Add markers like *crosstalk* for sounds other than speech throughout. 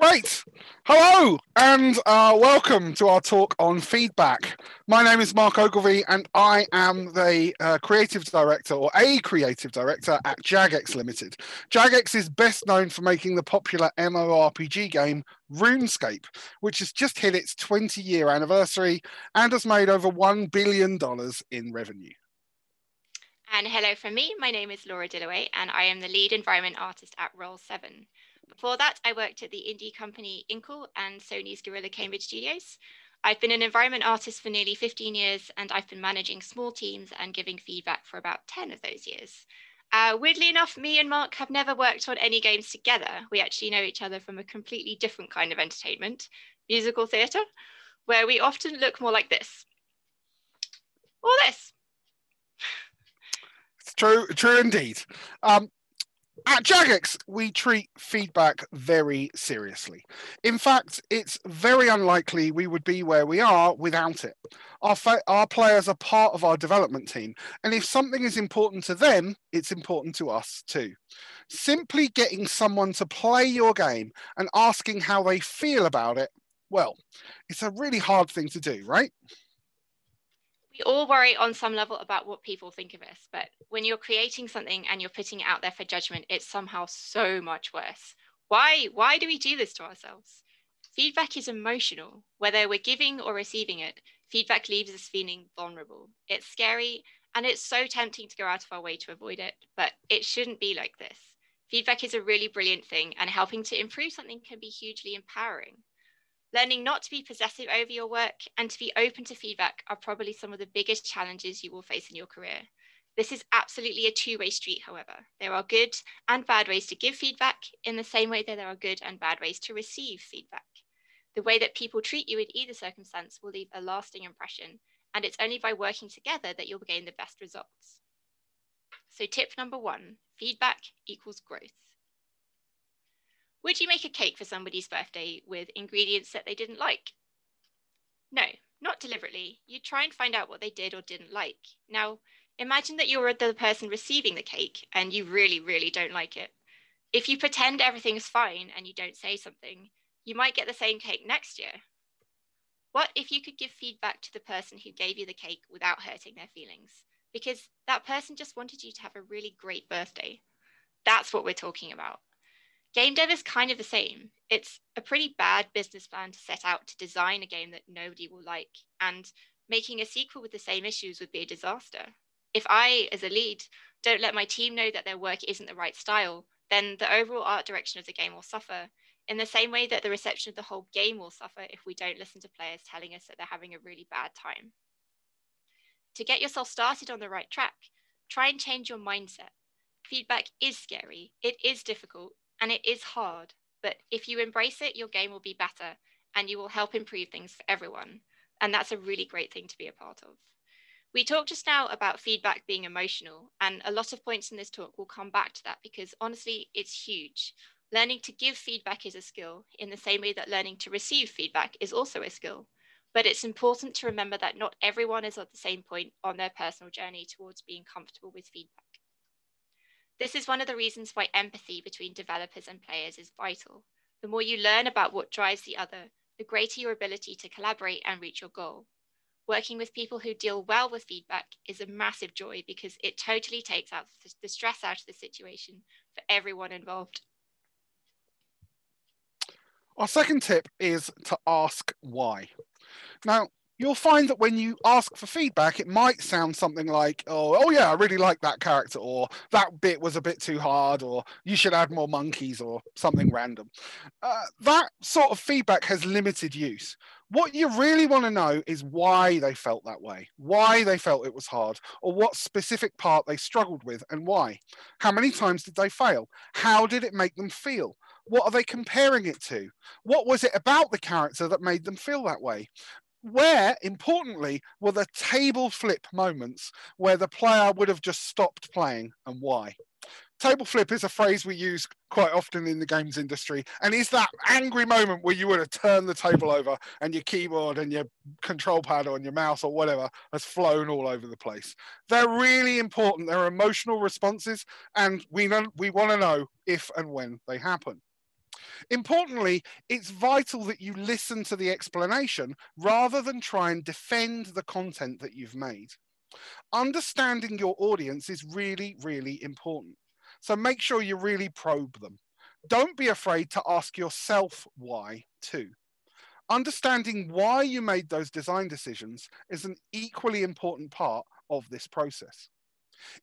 Great. Hello and uh, welcome to our talk on feedback. My name is Mark Ogilvie and I am the uh, creative director or a creative director at Jagex Limited. Jagex is best known for making the popular MMORPG game RuneScape, which has just hit its 20 year anniversary and has made over $1 billion in revenue. And hello from me. My name is Laura Dilloway, and I am the lead environment artist at Roll7. Before that, I worked at the indie company Inkle and Sony's Guerrilla Cambridge Studios. I've been an environment artist for nearly 15 years, and I've been managing small teams and giving feedback for about 10 of those years. Uh, weirdly enough, me and Mark have never worked on any games together. We actually know each other from a completely different kind of entertainment, musical theatre, where we often look more like this or this. True, true indeed. Um, at Jagex, we treat feedback very seriously. In fact, it's very unlikely we would be where we are without it. Our, fa- our players are part of our development team, and if something is important to them, it's important to us too. Simply getting someone to play your game and asking how they feel about it, well, it's a really hard thing to do, right? We all worry on some level about what people think of us, but when you're creating something and you're putting it out there for judgment, it's somehow so much worse. Why? Why do we do this to ourselves? Feedback is emotional. Whether we're giving or receiving it, feedback leaves us feeling vulnerable. It's scary and it's so tempting to go out of our way to avoid it, but it shouldn't be like this. Feedback is a really brilliant thing, and helping to improve something can be hugely empowering. Learning not to be possessive over your work and to be open to feedback are probably some of the biggest challenges you will face in your career. This is absolutely a two way street, however. There are good and bad ways to give feedback in the same way that there are good and bad ways to receive feedback. The way that people treat you in either circumstance will leave a lasting impression, and it's only by working together that you'll gain the best results. So, tip number one feedback equals growth. Would you make a cake for somebody's birthday with ingredients that they didn't like? No, not deliberately. You'd try and find out what they did or didn't like. Now, imagine that you're the person receiving the cake and you really, really don't like it. If you pretend everything's fine and you don't say something, you might get the same cake next year. What if you could give feedback to the person who gave you the cake without hurting their feelings? Because that person just wanted you to have a really great birthday. That's what we're talking about. Game dev is kind of the same. It's a pretty bad business plan to set out to design a game that nobody will like, and making a sequel with the same issues would be a disaster. If I, as a lead, don't let my team know that their work isn't the right style, then the overall art direction of the game will suffer, in the same way that the reception of the whole game will suffer if we don't listen to players telling us that they're having a really bad time. To get yourself started on the right track, try and change your mindset. Feedback is scary, it is difficult, and it is hard, but if you embrace it, your game will be better and you will help improve things for everyone. And that's a really great thing to be a part of. We talked just now about feedback being emotional, and a lot of points in this talk will come back to that because honestly, it's huge. Learning to give feedback is a skill in the same way that learning to receive feedback is also a skill. But it's important to remember that not everyone is at the same point on their personal journey towards being comfortable with feedback. This is one of the reasons why empathy between developers and players is vital. The more you learn about what drives the other, the greater your ability to collaborate and reach your goal. Working with people who deal well with feedback is a massive joy because it totally takes out the stress out of the situation for everyone involved. Our second tip is to ask why. Now, you'll find that when you ask for feedback, it might sound something like, oh, oh yeah, I really like that character, or that bit was a bit too hard, or you should add more monkeys, or something random. Uh, that sort of feedback has limited use. What you really want to know is why they felt that way, why they felt it was hard, or what specific part they struggled with and why. How many times did they fail? How did it make them feel? What are they comparing it to? What was it about the character that made them feel that way? Where importantly were the table flip moments where the player would have just stopped playing and why? Table flip is a phrase we use quite often in the games industry and is that angry moment where you would have turned the table over and your keyboard and your control pad on your mouse or whatever has flown all over the place. They're really important. They're emotional responses and we know we want to know if and when they happen Importantly, it's vital that you listen to the explanation rather than try and defend the content that you've made. Understanding your audience is really, really important. So make sure you really probe them. Don't be afraid to ask yourself why too. Understanding why you made those design decisions is an equally important part of this process.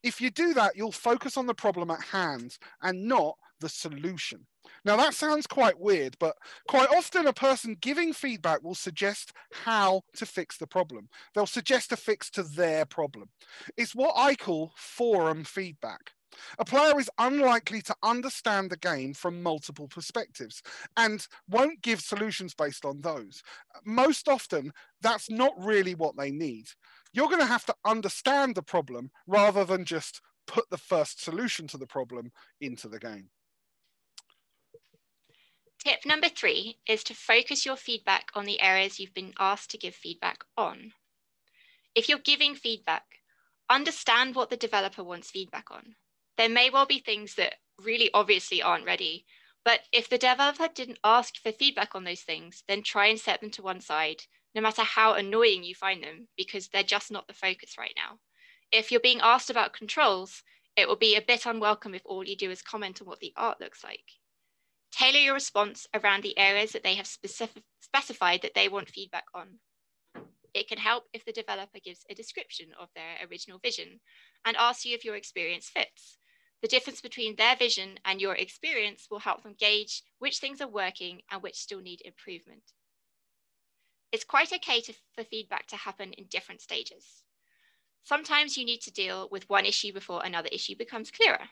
If you do that, you'll focus on the problem at hand and not the solution. Now, that sounds quite weird, but quite often a person giving feedback will suggest how to fix the problem. They'll suggest a fix to their problem. It's what I call forum feedback. A player is unlikely to understand the game from multiple perspectives and won't give solutions based on those. Most often, that's not really what they need. You're going to have to understand the problem rather than just put the first solution to the problem into the game. Tip number three is to focus your feedback on the areas you've been asked to give feedback on. If you're giving feedback, understand what the developer wants feedback on there may well be things that really obviously aren't ready. But if the developer didn't ask for feedback on those things, then try and set them to one side, no matter how annoying you find them, because they're just not the focus right now. If you're being asked about controls, it will be a bit unwelcome if all you do is comment on what the art looks like. Tailor your response around the areas that they have specified that they want feedback on. It can help if the developer gives a description of their original vision and asks you if your experience fits. The difference between their vision and your experience will help them gauge which things are working and which still need improvement. It's quite okay to, for feedback to happen in different stages. Sometimes you need to deal with one issue before another issue becomes clearer.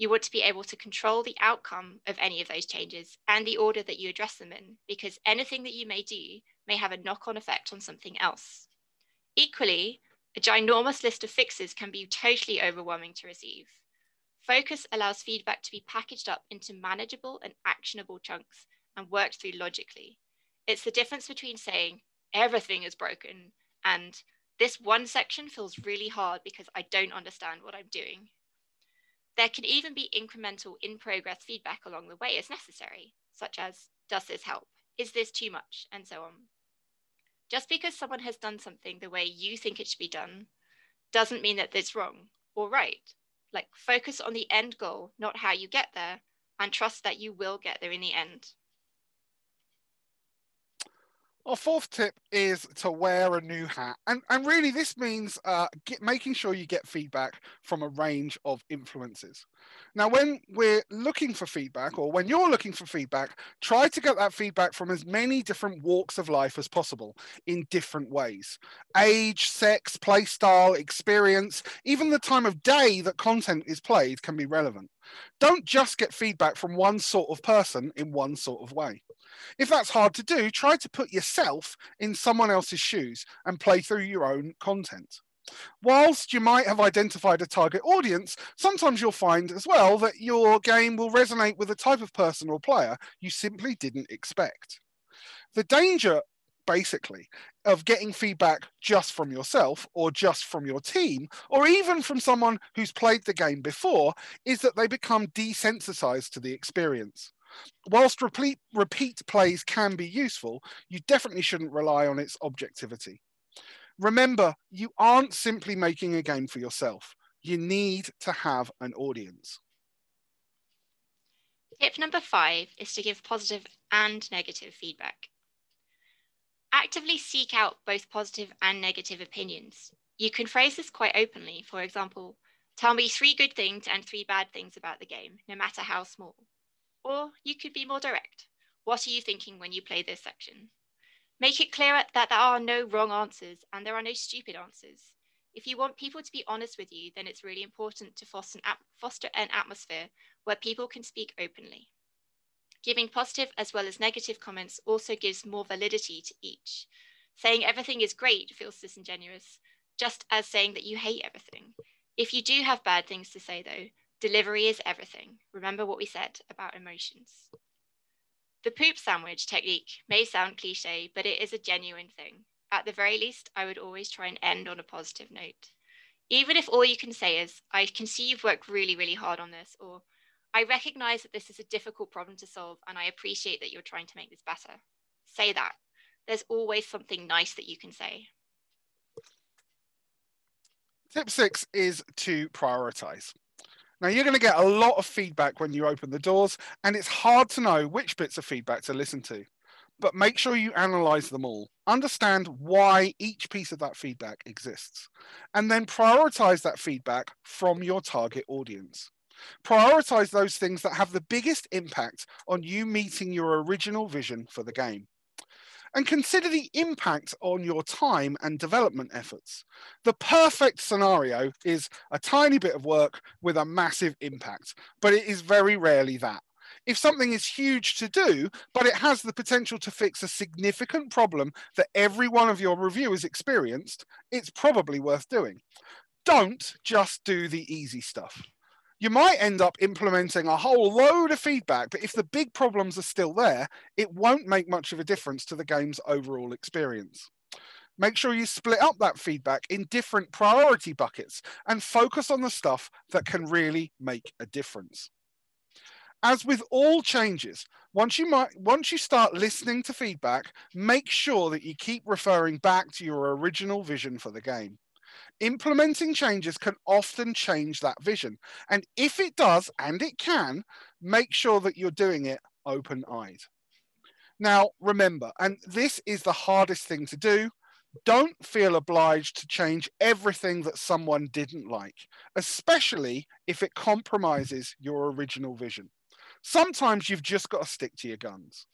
You want to be able to control the outcome of any of those changes and the order that you address them in, because anything that you may do may have a knock on effect on something else. Equally, a ginormous list of fixes can be totally overwhelming to receive. Focus allows feedback to be packaged up into manageable and actionable chunks and worked through logically. It's the difference between saying everything is broken and this one section feels really hard because I don't understand what I'm doing. There can even be incremental in progress feedback along the way as necessary, such as, does this help? Is this too much? And so on. Just because someone has done something the way you think it should be done doesn't mean that it's wrong or right like focus on the end goal, not how you get there, and trust that you will get there in the end. Our fourth tip is to wear a new hat. And, and really, this means uh, get, making sure you get feedback from a range of influences. Now, when we're looking for feedback, or when you're looking for feedback, try to get that feedback from as many different walks of life as possible in different ways age, sex, play style, experience, even the time of day that content is played can be relevant. Don't just get feedback from one sort of person in one sort of way. If that's hard to do, try to put yourself in someone else's shoes and play through your own content. Whilst you might have identified a target audience, sometimes you'll find as well that your game will resonate with a type of person or player you simply didn't expect. The danger, basically, of getting feedback just from yourself or just from your team or even from someone who's played the game before is that they become desensitized to the experience. Whilst repeat, repeat plays can be useful, you definitely shouldn't rely on its objectivity. Remember, you aren't simply making a game for yourself. You need to have an audience. Tip number five is to give positive and negative feedback. Actively seek out both positive and negative opinions. You can phrase this quite openly. For example, tell me three good things and three bad things about the game, no matter how small. Or you could be more direct. What are you thinking when you play this section? Make it clear that there are no wrong answers and there are no stupid answers. If you want people to be honest with you, then it's really important to foster an, atmosphere where people can speak openly. Giving positive as well as negative comments also gives more validity to each. Saying everything is great feels disingenuous, just as saying that you hate everything. If you do have bad things to say, though, Delivery is everything. Remember what we said about emotions. The poop sandwich technique may sound cliche, but it is a genuine thing. At the very least, I would always try and end on a positive note. Even if all you can say is, I can see you've worked really, really hard on this, or I recognize that this is a difficult problem to solve, and I appreciate that you're trying to make this better. Say that. There's always something nice that you can say. Tip six is to prioritize. Now, you're going to get a lot of feedback when you open the doors, and it's hard to know which bits of feedback to listen to. But make sure you analyze them all, understand why each piece of that feedback exists, and then prioritize that feedback from your target audience. Prioritize those things that have the biggest impact on you meeting your original vision for the game. And consider the impact on your time and development efforts. The perfect scenario is a tiny bit of work with a massive impact, but it is very rarely that. If something is huge to do, but it has the potential to fix a significant problem that every one of your reviewers experienced, it's probably worth doing. Don't just do the easy stuff you might end up implementing a whole load of feedback, but if the big problems are still there, it won't make much of a difference to the game's overall experience. Make sure you split up that feedback in different priority buckets and focus on the stuff that can really make a difference. As with all changes, once you might once you start listening to feedback, make sure that you keep referring back to your original vision for the game implementing changes can often change that vision. And if it does, and it can, make sure that you're doing it open eyed. Now, remember, and this is the hardest thing to do. Don't feel obliged to change everything that someone didn't like, especially if it compromises your original vision. Sometimes you've just got to stick to your guns.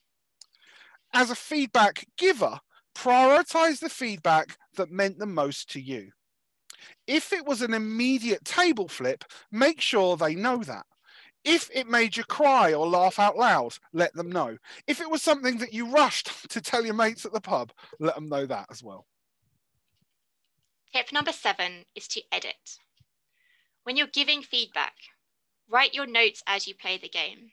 As a feedback giver, prioritize the feedback that meant the most to you. If it was an immediate table flip, make sure they know that. If it made you cry or laugh out loud, let them know. If it was something that you rushed *laughs* to tell your mates at the pub, let them know that as well. Tip number seven is to edit. When you're giving feedback, write your notes as you play the game.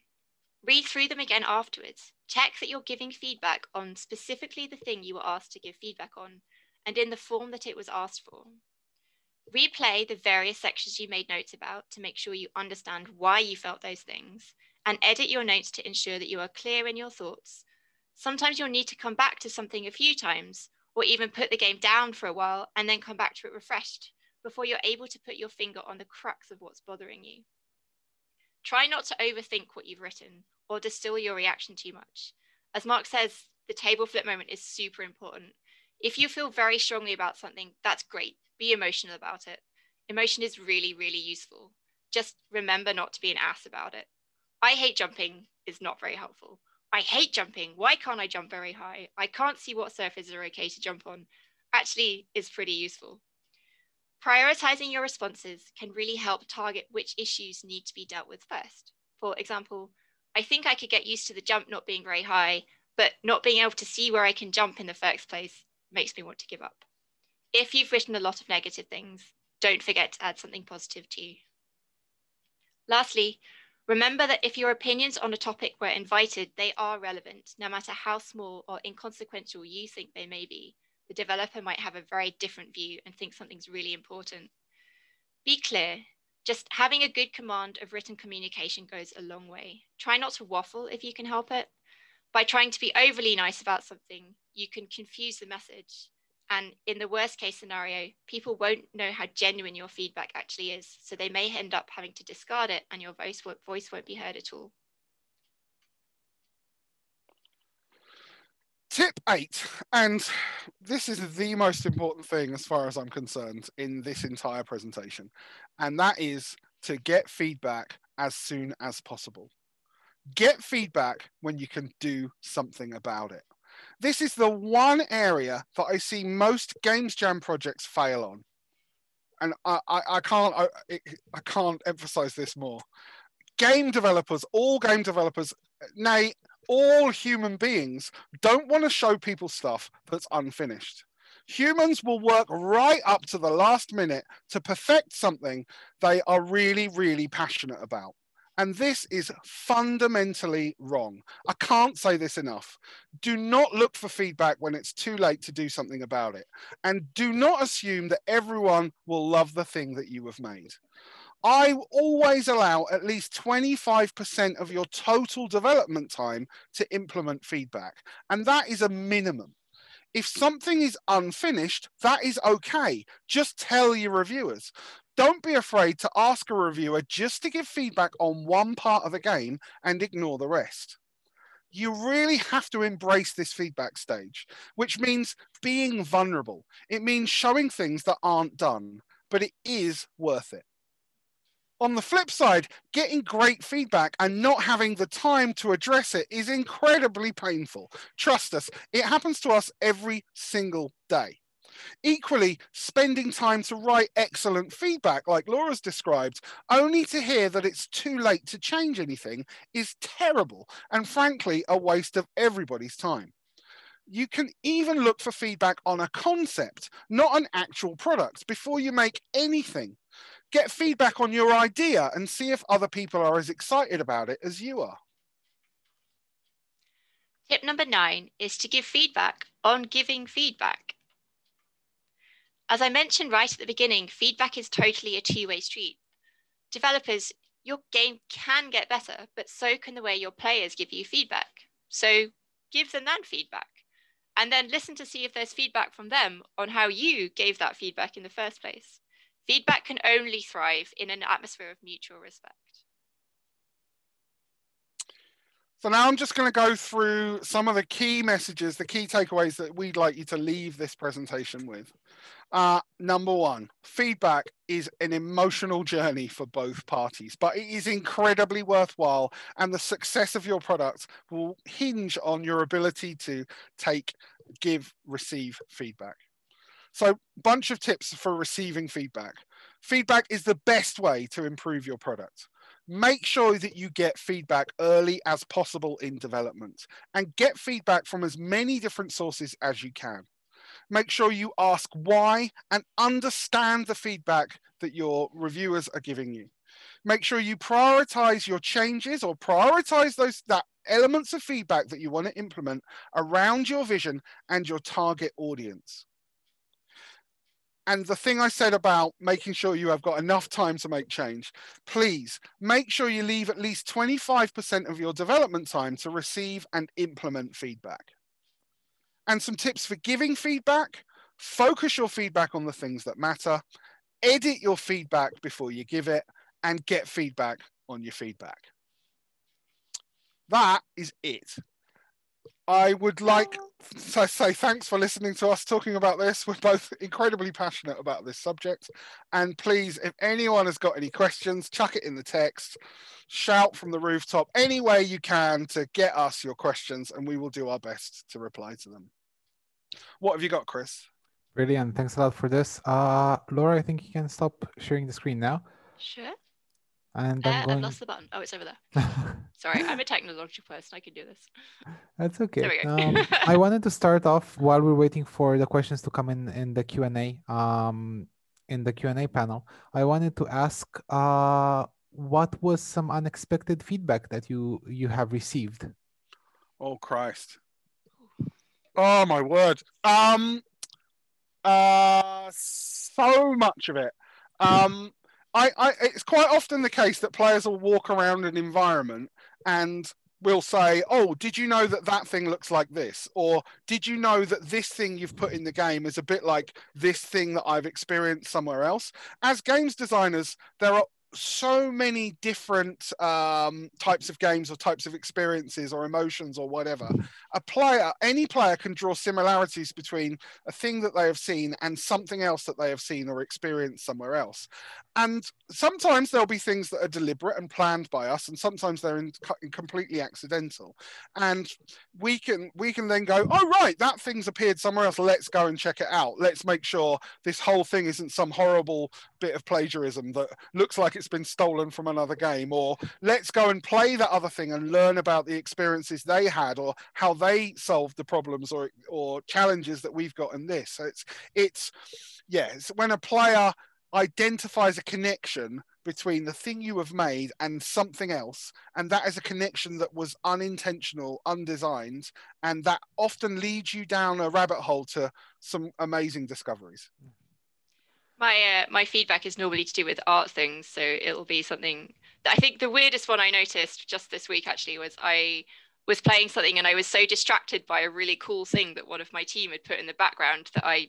Read through them again afterwards. Check that you're giving feedback on specifically the thing you were asked to give feedback on and in the form that it was asked for. Replay the various sections you made notes about to make sure you understand why you felt those things, and edit your notes to ensure that you are clear in your thoughts. Sometimes you'll need to come back to something a few times, or even put the game down for a while and then come back to it refreshed before you're able to put your finger on the crux of what's bothering you. Try not to overthink what you've written or distill your reaction too much. As Mark says, the table flip moment is super important. If you feel very strongly about something, that's great be emotional about it. Emotion is really, really useful. Just remember not to be an ass about it. I hate jumping is not very helpful. I hate jumping. Why can't I jump very high? I can't see what surfaces are okay to jump on. Actually, is pretty useful. Prioritizing your responses can really help target which issues need to be dealt with first. For example, I think I could get used to the jump not being very high, but not being able to see where I can jump in the first place makes me want to give up if you've written a lot of negative things, don't forget to add something positive too. Lastly, remember that if your opinions on a topic were invited, they are relevant, no matter how small or inconsequential you think they may be. The developer might have a very different view and think something's really important. Be clear. Just having a good command of written communication goes a long way. Try not to waffle if you can help it. By trying to be overly nice about something, you can confuse the message and in the worst case scenario, people won't know how genuine your feedback actually is. So they may end up having to discard it and your voice, voice won't be heard at all. Tip eight, and this is the most important thing as far as I'm concerned in this entire presentation, and that is to get feedback as soon as possible. Get feedback when you can do something about it. This is the one area that I see most Games Jam projects fail on. And I, I, I can't I, I can't emphasize this more. Game developers, all game developers, nay, all human beings don't want to show people stuff that's unfinished. Humans will work right up to the last minute to perfect something they are really, really passionate about. And this is fundamentally wrong. I can't say this enough. Do not look for feedback when it's too late to do something about it. And do not assume that everyone will love the thing that you have made. I always allow at least 25% of your total development time to implement feedback. And that is a minimum. If something is unfinished, that is okay. Just tell your reviewers. Don't be afraid to ask a reviewer just to give feedback on one part of the game and ignore the rest. You really have to embrace this feedback stage, which means being vulnerable. It means showing things that aren't done, but it is worth it. On the flip side, getting great feedback and not having the time to address it is incredibly painful. Trust us, it happens to us every single day. Equally, spending time to write excellent feedback, like Laura's described, only to hear that it's too late to change anything is terrible and, frankly, a waste of everybody's time. You can even look for feedback on a concept, not an actual product, before you make anything get feedback on your idea and see if other people are as excited about it as you are. Tip number nine is to give feedback on giving feedback. As I mentioned right at the beginning, feedback is totally a two way street. Developers, your game can get better, but so can the way your players give you feedback. So give them that feedback and then listen to see if there's feedback from them on how you gave that feedback in the first place. Feedback can only thrive in an atmosphere of mutual respect. So now I'm just going to go through some of the key messages, the key takeaways that we'd like you to leave this presentation with. Uh, number one, feedback is an emotional journey for both parties, but it is incredibly worthwhile, and the success of your product will hinge on your ability to take, give, receive feedback. So, bunch of tips for receiving feedback. Feedback is the best way to improve your product. Make sure that you get feedback early as possible in development and get feedback from as many different sources as you can. Make sure you ask why and understand the feedback that your reviewers are giving you. Make sure you prioritize your changes or prioritize those that elements of feedback that you want to implement around your vision and your target audience and the thing I said about making sure you have got enough time to make change, please make sure you leave at least 25% of your development time to receive and implement feedback. And some tips for giving feedback focus your feedback on the things that matter, edit your feedback before you give it, and get feedback on your feedback. That is it. I would like to say thanks for listening to us talking about this. We're both incredibly passionate about this subject. And please, if anyone has got any questions, chuck it in the text, shout from the rooftop, any way you can to get us your questions, and we will do our best to reply to them. What have you got, Chris? Brilliant. Thanks a lot for this. Uh, Laura, I think you can stop sharing the screen now. Sure. And Uh, I'm going... I've lost the button. Oh, it's over there. *laughs* Sorry, I'm a technological person. I can do this. That's okay. There we go. um, *laughs* I wanted to start off while we're waiting for the questions to come in in the Q and A. Um, in the Q and A panel, I wanted to ask, uh, what was some unexpected feedback that you you have received? Oh Christ! Oh my word! Um, uh, so much of it. Um. I, I, it's quite often the case that players will walk around an environment and will say, "Oh, did you know that that thing looks like this?" Or "Did you know that this thing you've put in the game is a bit like this thing that I've experienced somewhere else?" As games designers, there are so many different um, types of games or types of experiences or emotions or whatever. A player, any player can draw similarities between a thing that they have seen and something else that they have seen or experienced somewhere else. And sometimes there'll be things that are deliberate and planned by us, and sometimes they're in, in completely accidental. And we can we can then go, oh right, that thing's appeared somewhere else. Let's go and check it out. Let's make sure this whole thing isn't some horrible bit of plagiarism that looks like it's been stolen from another game. Or let's go and play that other thing and learn about the experiences they had or how they solved the problems or or challenges that we've got in this. So it's it's yeah, it's when a player identifies a connection between the thing you have made and something else and that is a connection that was unintentional undesigned and that often leads you down a rabbit hole to some amazing discoveries My uh, my feedback is normally to do with art things, so it'll be something. I think the weirdest one I noticed just this week actually was I was playing something and I was so distracted by a really cool thing that one of my team had put in the background that I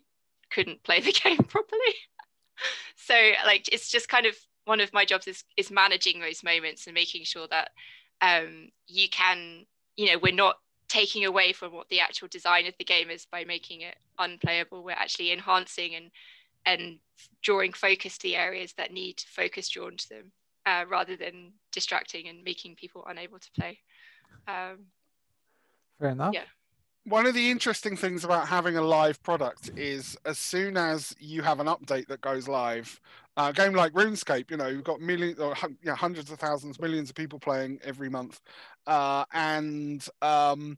couldn't play the *laughs* game properly. *laughs* so like it's just kind of one of my jobs is is managing those moments and making sure that um, you can you know we're not taking away from what the actual design of the game is by making it unplayable we're actually enhancing and and drawing focus to the areas that need focus drawn to them uh, rather than distracting and making people unable to play um, Fair enough. Yeah. One of the interesting things about having a live product is as soon as you have an update that goes live, uh, a game like RuneScape, you know, you've got millions or you know, hundreds of thousands, millions of people playing every month, uh, and um,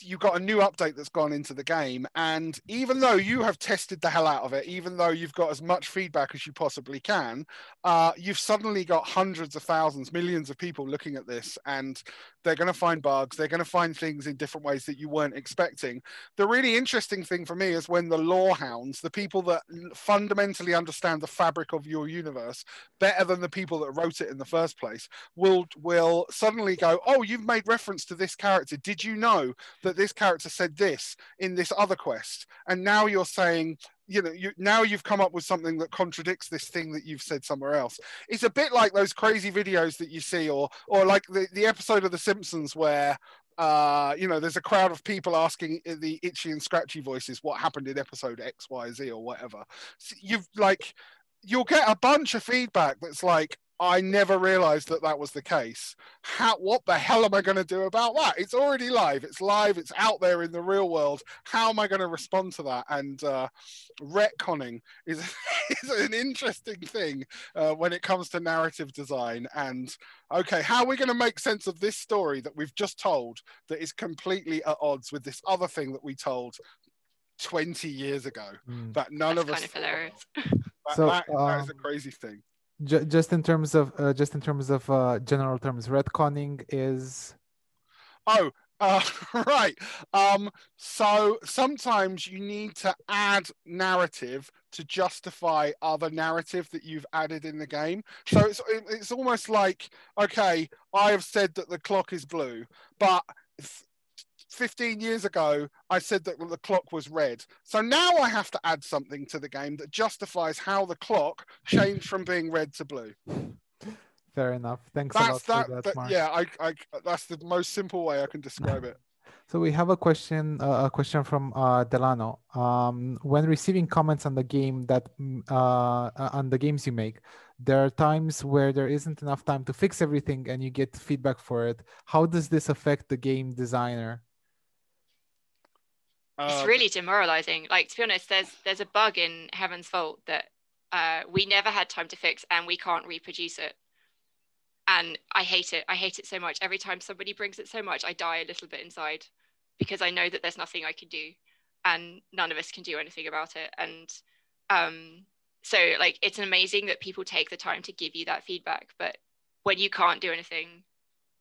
you've got a new update that's gone into the game and even though you have tested the hell out of it even though you've got as much feedback as you possibly can uh, you've suddenly got hundreds of thousands millions of people looking at this and they're going to find bugs they're going to find things in different ways that you weren't expecting. The really interesting thing for me is when the lore hounds the people that fundamentally understand the fabric of your universe better than the people that wrote it in the first place will will suddenly go oh you've made reference to this character. Did you know that this character said this in this other quest. And now you're saying you know you now you've come up with something that contradicts this thing that you've said somewhere else. It's a bit like those crazy videos that you see or or like the, the episode of the simpsons where uh you know there's a crowd of people asking the itchy and scratchy voices what happened in episode x y z or whatever. So you've like you'll get a bunch of feedback that's like I never realized that that was the case. How? What the hell am I going to do about that? It's already live. It's live. It's out there in the real world. How am I going to respond to that? And uh, retconning is, *laughs* is an interesting thing uh, when it comes to narrative design. And okay, how are we going to make sense of this story that we've just told that is completely at odds with this other thing that we told 20 years ago Mm. that none That's of us kind of hilarious. that, So, that- that is a um, crazy thing Ju- just in terms of uh, just in terms of uh, general terms, retconning is Oh, uh, *laughs* right. Um, so sometimes you need to add narrative to justify other narrative that you've added in the game. So it's it's almost like okay, I have said that the clock is blue, but. F- 15 years ago, I said that the clock was red. So now I have to add something to the game that justifies how the clock changed from being red to blue. fair enough. Thanks a lot That's for that, that, that yeah, I, I, that's the most simple way I can describe it. *laughs* So we have a question, uh, a question from uh, Delano. Um, when receiving comments on the game that mm, uh, uh, on the games you make, there are times where there isn't enough time to fix everything, and you get feedback for it. How does this affect the game designer? It's Uh, really demoralizing. Like to be honest, there's there's a bug in Heaven's Vault that uh, we never had time to fix, and we can't reproduce it. And I hate it. I hate it so much. Every time somebody brings it so much, I die a little bit inside because I know that there's nothing I can do, and none of us can do anything about it. And um, so, like, it's amazing that people take the time to give you that feedback, but when you can't do anything,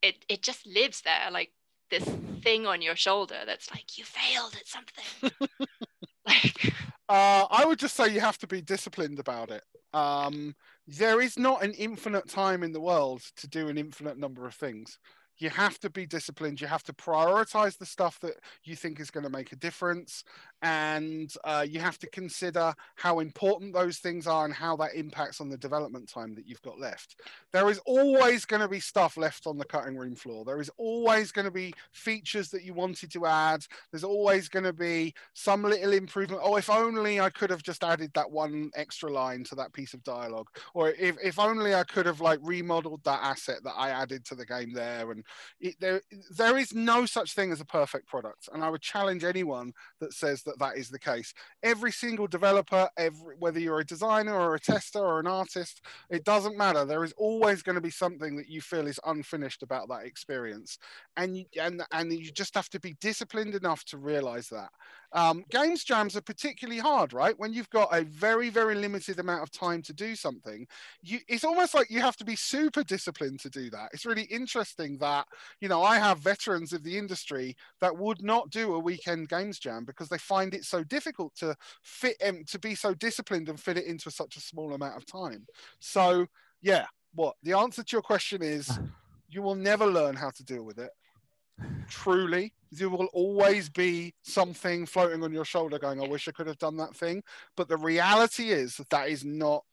it it just lives there, like this thing on your shoulder that's like you failed at something. *laughs* like Uh, I would just say you have to be disciplined about it. Um, there is not an infinite time in the world to do an infinite number of things. You have to be disciplined. You have to prioritize the stuff that you think is going to make a difference. And uh, you have to consider how important those things are and how that impacts on the development time that you've got left. There is always going to be stuff left on the cutting room floor. There is always going to be features that you wanted to add. There's always going to be some little improvement. Oh, if only I could have just added that one extra line to that piece of dialogue. Or if, if only I could have like remodeled that asset that I added to the game there. And it, there, there is no such thing as a perfect product. And I would challenge anyone that says that that is the case. Every single developer, every, whether you're a designer or a tester or an artist, it doesn't matter. There is always going to be something that you feel is unfinished about that experience, and and and you just have to be disciplined enough to realize that. Um, games jams are particularly hard, right? When you've got a very, very limited amount of time to do something, you it's almost like you have to be super disciplined to do that. It's really interesting that, you know, I have veterans of the industry that would not do a weekend games jam because they find it so difficult to fit in, to be so disciplined and fit it into such a small amount of time. So, yeah, what the answer to your question is *sighs* you will never learn how to deal with it truly there will always be something floating on your shoulder going i wish i could have done that thing. But the reality is that that is not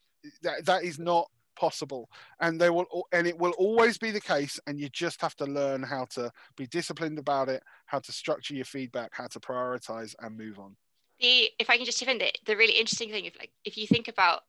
that, that is not possible. And they will and it will always be the case and you just have to learn how to be disciplined about it how to structure your feedback how to prioritize and move on. The if i can just defend it the really interesting thing is like if you think about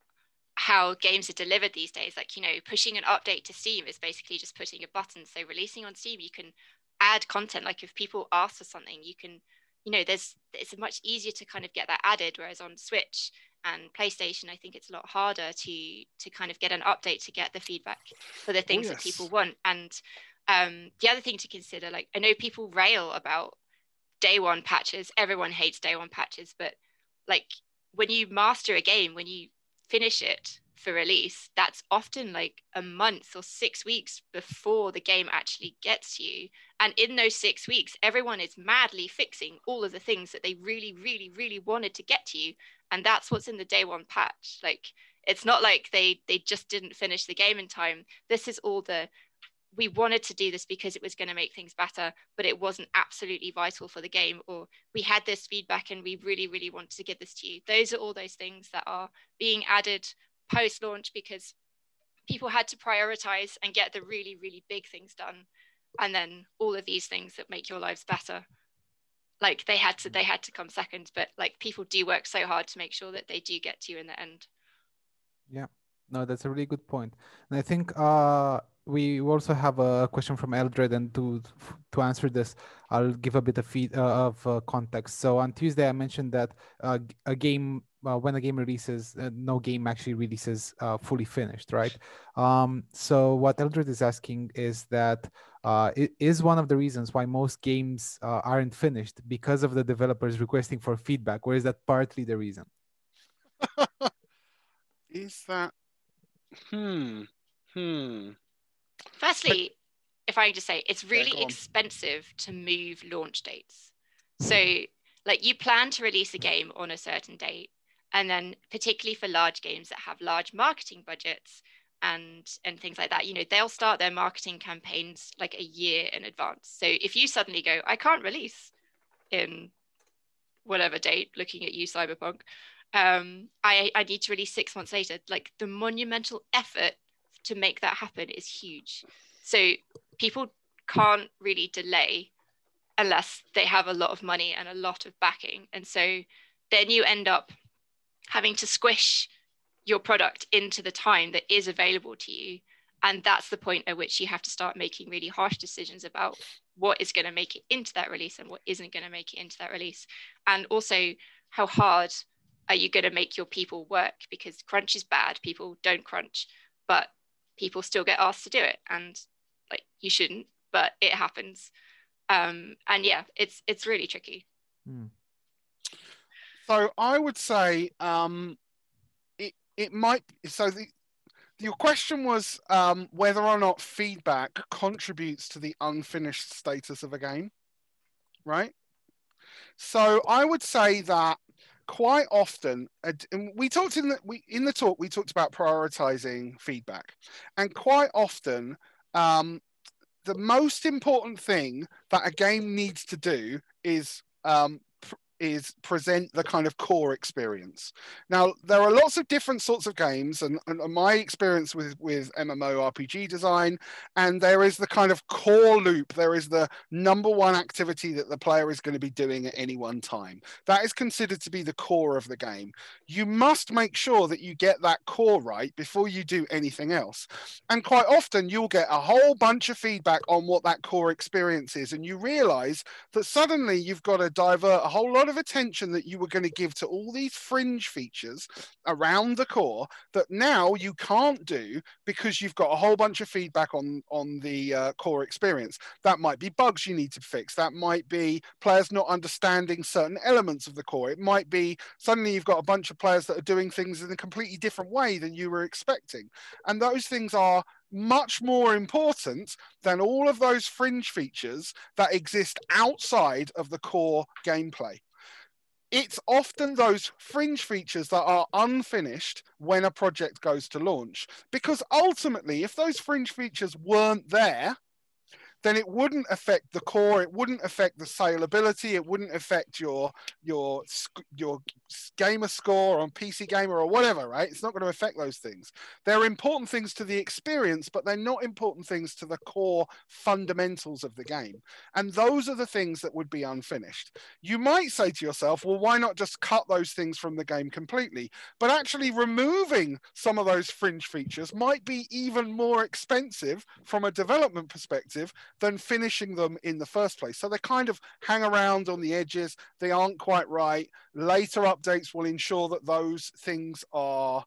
how games are delivered these days like you know pushing an update to steam is basically just putting a button. So releasing on steam you can add content like if people ask for something you can you know there's it's much easier to kind of get that added whereas on switch and playstation i think it's a lot harder to to kind of get an update to get the feedback for the things oh, yes. that people want and um, the other thing to consider like i know people rail about day one patches everyone hates day one patches but like when you master a game when you finish it for release, that's often like a month or six weeks before the game actually gets you. And in those six weeks, everyone is madly fixing all of the things that they really, really, really wanted to get to you. And that's what's in the day one patch. Like it's not like they they just didn't finish the game in time. This is all the we wanted to do this because it was going to make things better, but it wasn't absolutely vital for the game, or we had this feedback and we really, really wanted to give this to you. Those are all those things that are being added post launch because people had to prioritize and get the really, really big things done. And then all of these things that make your lives better. Like they had to they had to come second, but like people do work so hard to make sure that they do get to you in the end. Yeah. No, that's a really good point. And I think uh we also have a question from Eldred, and to to answer this, I'll give a bit of feed, uh, of uh, context. So on Tuesday, I mentioned that uh, a game uh, when a game releases, uh, no game actually releases uh, fully finished, right? Um, so what Eldred is asking is that it is one of the reasons why most games aren't finished because of the developers requesting for feedback, or is that partly the reason? *laughs* is that hmm hmm Firstly, but, if I just say, it's really yeah, expensive to move launch dates. So, like, you plan to release a game on a certain date, and then particularly for large games that have large marketing budgets and and things like that, you know, they'll start their marketing campaigns like a year in advance. So if you suddenly go, I can't release in whatever date, looking at you, Cyberpunk, um, I, I need to release six months later. Like the monumental effort to make that happen is huge. So people can't really delay unless they have a lot of money and a lot of backing. And so then you end up having to squish your product into the time that is available to you. And that's the point at which you have to start making really harsh decisions about what is going to make it into that release and what isn't going to make it into that release. And also, how hard are you going to make your people work? Because crunch is bad, people don't crunch. But people still get asked to do it and like you shouldn't but it happens um and yeah it's it's really tricky hmm. So i would say um it it might so the your question was um, whether or not feedback contributes to the unfinished status of a game, right? So I would say that quite often and we talked in the we in the talk we talked about prioritizing feedback and quite often um, the most important thing that a game needs to do is um, is present the kind of core experience. Now, there are lots of different sorts of games, and, and, my experience with, with MMO RPG design, and there is the kind of core loop. There is the number one activity that the player is going to be doing at any one time. That is considered to be the core of the game. You must make sure that you get that core right before you do anything else. And quite often, you'll get a whole bunch of feedback on what that core experience is, and you realize that suddenly you've got to divert a whole lot of of attention that you were going to give to all these fringe features around the core that now you can't do because you've got a whole bunch of feedback on on the uh, core experience. That might be bugs you need to fix. That might be players not understanding certain elements of the core. It might be suddenly you've got a bunch of players that are doing things in a completely different way than you were expecting, and those things are much more important than all of those fringe features that exist outside of the core gameplay. It's often those fringe features that are unfinished when a project goes to launch. Because ultimately, if those fringe features weren't there, then it wouldn't affect the core it wouldn't affect the saleability it wouldn't affect your your your gamer score on pc gamer or whatever right? It's not going to affect those things. They're important things to the experience but they're not important things to the core fundamentals of the game. And those are the things that would be unfinished. You might say to yourself well why not just cut those things from the game completely? But actually removing some of those fringe features might be even more expensive from a development perspective than finishing them in the first place. So they kind of hang around on the edges. They aren't quite right. Later updates will ensure that those things are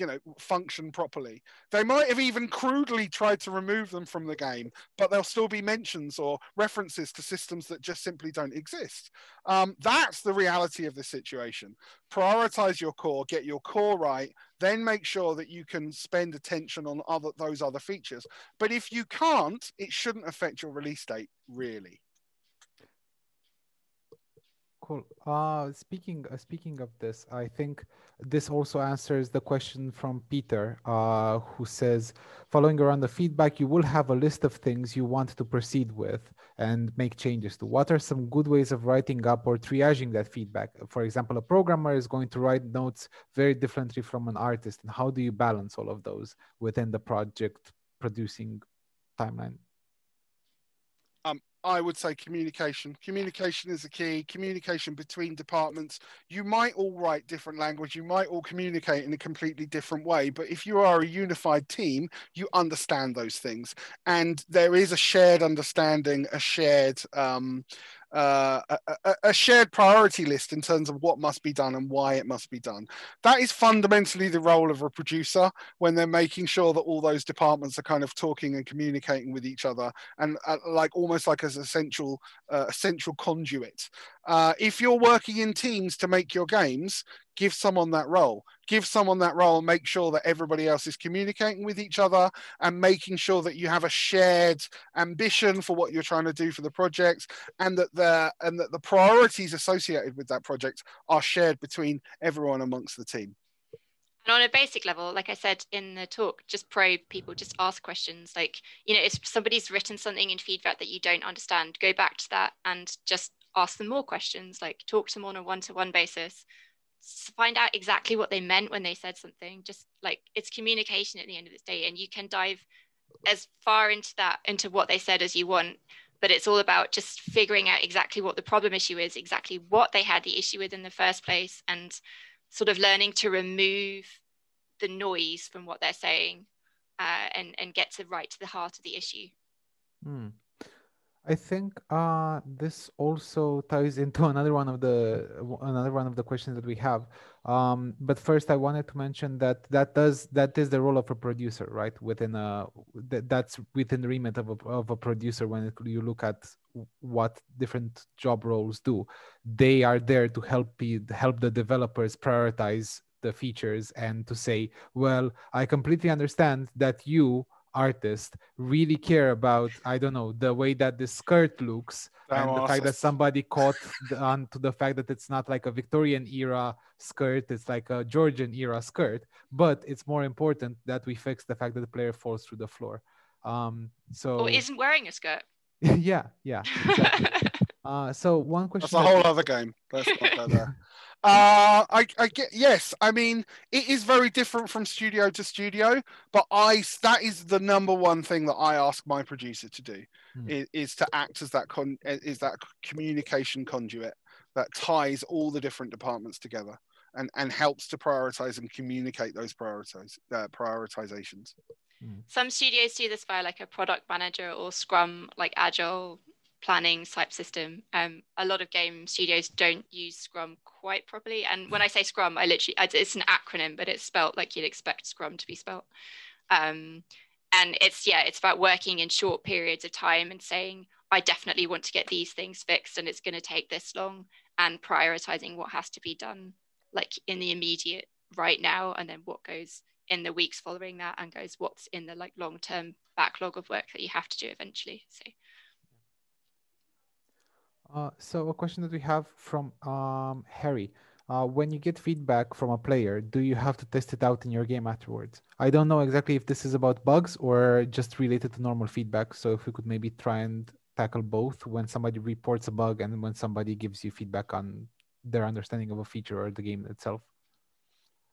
you know function properly. They might have even crudely tried to remove them from the game but there'll still be mentions or references to systems that just simply don't exist. Um, that's the reality of the situation. Prioritize your core get your core right then make sure that you can spend attention on other those other features. But if you can't it shouldn't affect your release date really cool uh speaking uh, speaking of this i think this also answers the question from Peter, uh, who says, following around the feedback, you will have a list of things you want to proceed with and make changes to. What are some good ways of writing up or triaging that feedback? For example, a programmer is going to write notes very differently from an artist. And how do you balance all of those within the project producing timeline? I would say communication. Communication is the key. Communication between departments. You might all write different language. You might all communicate in a completely different way. But if you are a unified team, you understand those things, and there is a shared understanding, a shared um, uh, a, a, shared priority list in terms of what must be done and why it must be done. That is fundamentally the role of a producer when they're making sure that all those departments are kind of talking and communicating with each other and uh, like almost like as a central, uh, central conduit. Uh, if you're working in teams to make your games, give someone that role. Give someone that role, make sure that everybody else is communicating with each other and making sure that you have a shared ambition for what you're trying to do for the project and that the and that the priorities associated with that project are shared between everyone amongst the team. And on a basic level, like I said in the talk, just probe people, just ask questions. Like, you know, if somebody's written something in feedback that you don't understand, go back to that and just ask them more questions, like talk to them on a one to one basis find out exactly what they meant when they said something just like it's communication at the end of the day and you can dive as far into that into what they said as you want but it's all about just figuring out exactly what the problem issue is exactly what they had the issue with in the first place and sort of learning to remove the noise from what they're saying uh, and and get to right to the heart of the issue mm. I think uh, this also ties *laughs* into another one of the another one of the questions that we have. Um, but first, I wanted to mention that that does that is the role of a producer, right? Within a that, that's within the remit of a, of a producer. When it, you look at what different job roles do, they are there to help help the developers prioritize the features and to say, well, I completely understand that you artist really care about i don't know the way that the skirt looks that and the fact that somebody *laughs* caught on to the fact that it's not like a victorian era skirt it's like a georgian era skirt but it's more important that we fix the fact that the player falls through the floor. Um so or isn't wearing a skirt. *laughs* Yeah yeah exactly. *laughs* uh so one question that's a whole other game let's not go *laughs* there Uh, I, I get yes. I mean, it is very different from studio to studio, but I that is the number one thing that I ask my producer to do hmm. is, is, to act as that con is that communication conduit that ties all the different departments together and and helps to prioritize and communicate those prioritize uh, prioritizations. Hmm. Some studios do this via like a product manager or Scrum, like Agile planning type system. Um, a lot of game studios don't use Scrum quite properly. And when I say Scrum, I literally, it's an acronym, but it's spelt like you'd expect Scrum to be spelt. Um, and it's, yeah, it's about working in short periods of time and saying, I definitely want to get these things fixed and it's going to take this long and prioritizing what has to be done like in the immediate right now and then what goes in the weeks following that and goes what's in the like long term backlog of work that you have to do eventually so uh, so a question that we have from um, Harry. Uh, when you get feedback from a player, do you have to test it out in your game afterwards? I don't know exactly if this is about bugs or just related to normal feedback. So if we could maybe try and tackle both when somebody reports a bug and when somebody gives you feedback on their understanding of a feature or the game itself.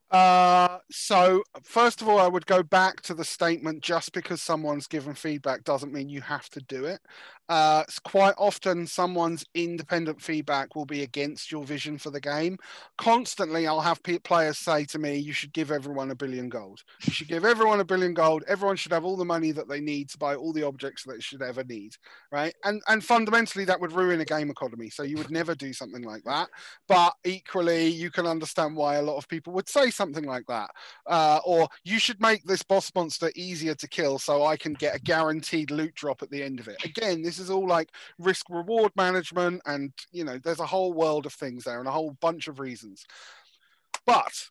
Uh, so first of all, I would go back to the statement: just because someone's given feedback doesn't mean you have to do it. Uh, quite often, someone's independent feedback will be against your vision for the game. Constantly, I'll have players say to me, "You should give everyone a billion gold. You should give everyone a billion gold. Everyone should have all the money that they need to buy all the objects that they should ever need." Right? And and fundamentally, that would ruin a game economy. So you would never do something like that. But equally, you can understand why a lot of people would say something like that. Uh, or you should make this boss monster easier to kill so I can get a guaranteed loot drop at the end of it. Again, this is all like risk reward management, and you know, there's a whole world of things there and a whole bunch of reasons. But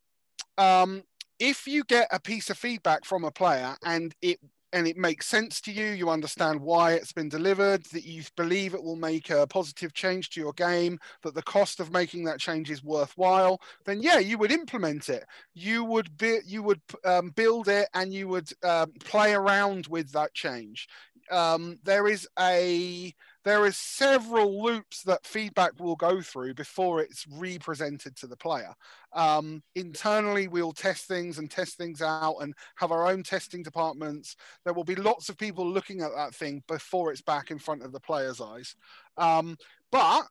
um, if you get a piece of feedback from a player and it and it makes sense to you, you understand why it's been delivered, that you believe it will make a positive change to your game, that the cost of making that change is worthwhile, then yeah, you would implement it. You would be, you would um, build it, and you would um, play around with that change. Um, there is a there is several loops that feedback will go through before it's represented to the player. Um, internally, we'll test things and test things out and have our own testing departments. There will be lots of people looking at that thing before it's back in front of the player's eyes. Um, but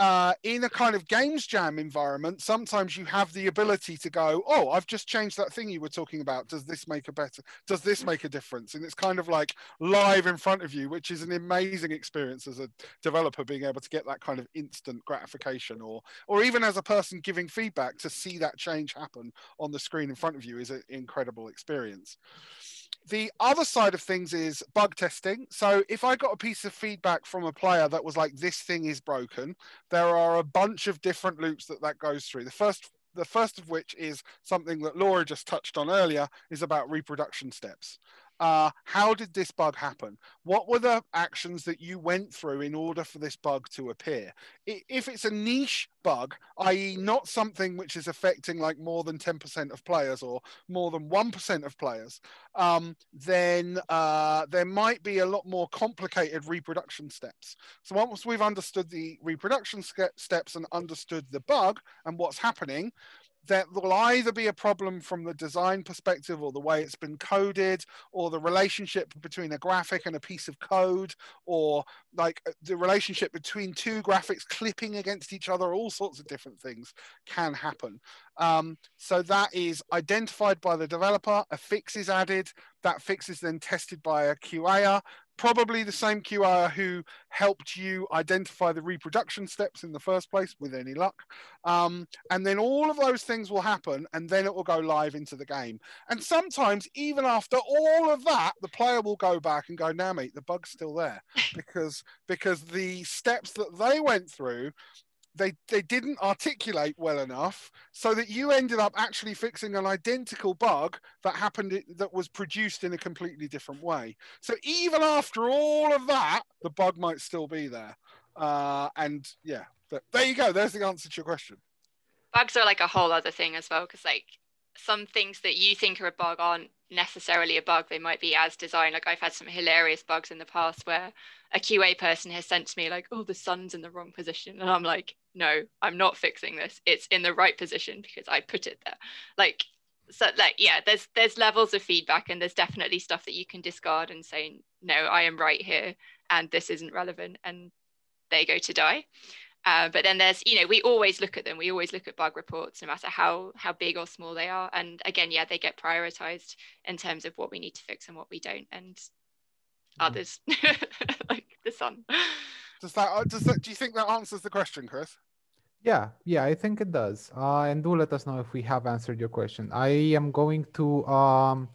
uh, in a kind of games jam environment, sometimes you have the ability to go, "Oh, I've just changed that thing you were talking about. Does this make a better? Does this make a difference?" And it's kind of like live in front of you, which is an amazing experience as a developer, being able to get that kind of instant gratification, or or even as a person giving feedback to see that change happen on the screen in front of you is an incredible experience. The other side of things is bug testing. So if I got a piece of feedback from a player that was like, this thing is broken, there are a bunch of different loops that that goes through. The first the first of which is something that Laura just touched on earlier is about reproduction steps uh, how did this bug happen? What were the actions that you went through in order for this bug to appear? If it's a niche bug, i.e., not something which is affecting like more than 10% of players or more than 1% of players, um, then uh, there might be a lot more complicated reproduction steps. So once we've understood the reproduction steps and understood the bug and what's happening, there will either be a problem from the design perspective or the way it's been coded or the relationship between a graphic and a piece of code or like uh, the relationship between two graphics clipping against each other all sorts of different things can happen. Um, so that is identified by the developer a fix is added. That fix is then tested by a QA probably the same QA who helped you identify the reproduction steps in the first place with any luck. Um, and then all of those things will happen and then it will go live into the game. And sometimes, even after all of that, the player will go back and go, now, mate, the bug's still there *laughs* because because the steps that they went through they they didn't articulate well enough so that you ended up actually fixing an identical bug that happened that was produced in a completely different way. So even after all of that the bug might still be there. Uh, and yeah there you go. There's the answer to your question. Bugs are like a whole other thing as well because like some things that you think are a bug aren't necessarily a bug. They might be as designed. Like i've had some hilarious bugs in the past where a qa person has sent to me like oh the sun's in the wrong position. And i'm like no i'm not fixing this. It's in the right position because i put it there. Like so like yeah there's there's levels of feedback and there's definitely stuff that you can discard and say no i am right here and this isn't relevant and they go to die uh, but then there's you know we always look at them we always look at bug reports no matter how how big or small they are and again yeah they get prioritized in terms of what we need to fix and what we don't and mm. others *laughs* like the sun Does that uh, does that do you think that answers the question, Chris? Yeah, yeah, I think it does. Uh, and do let us know if we have answered your question. I am going to um,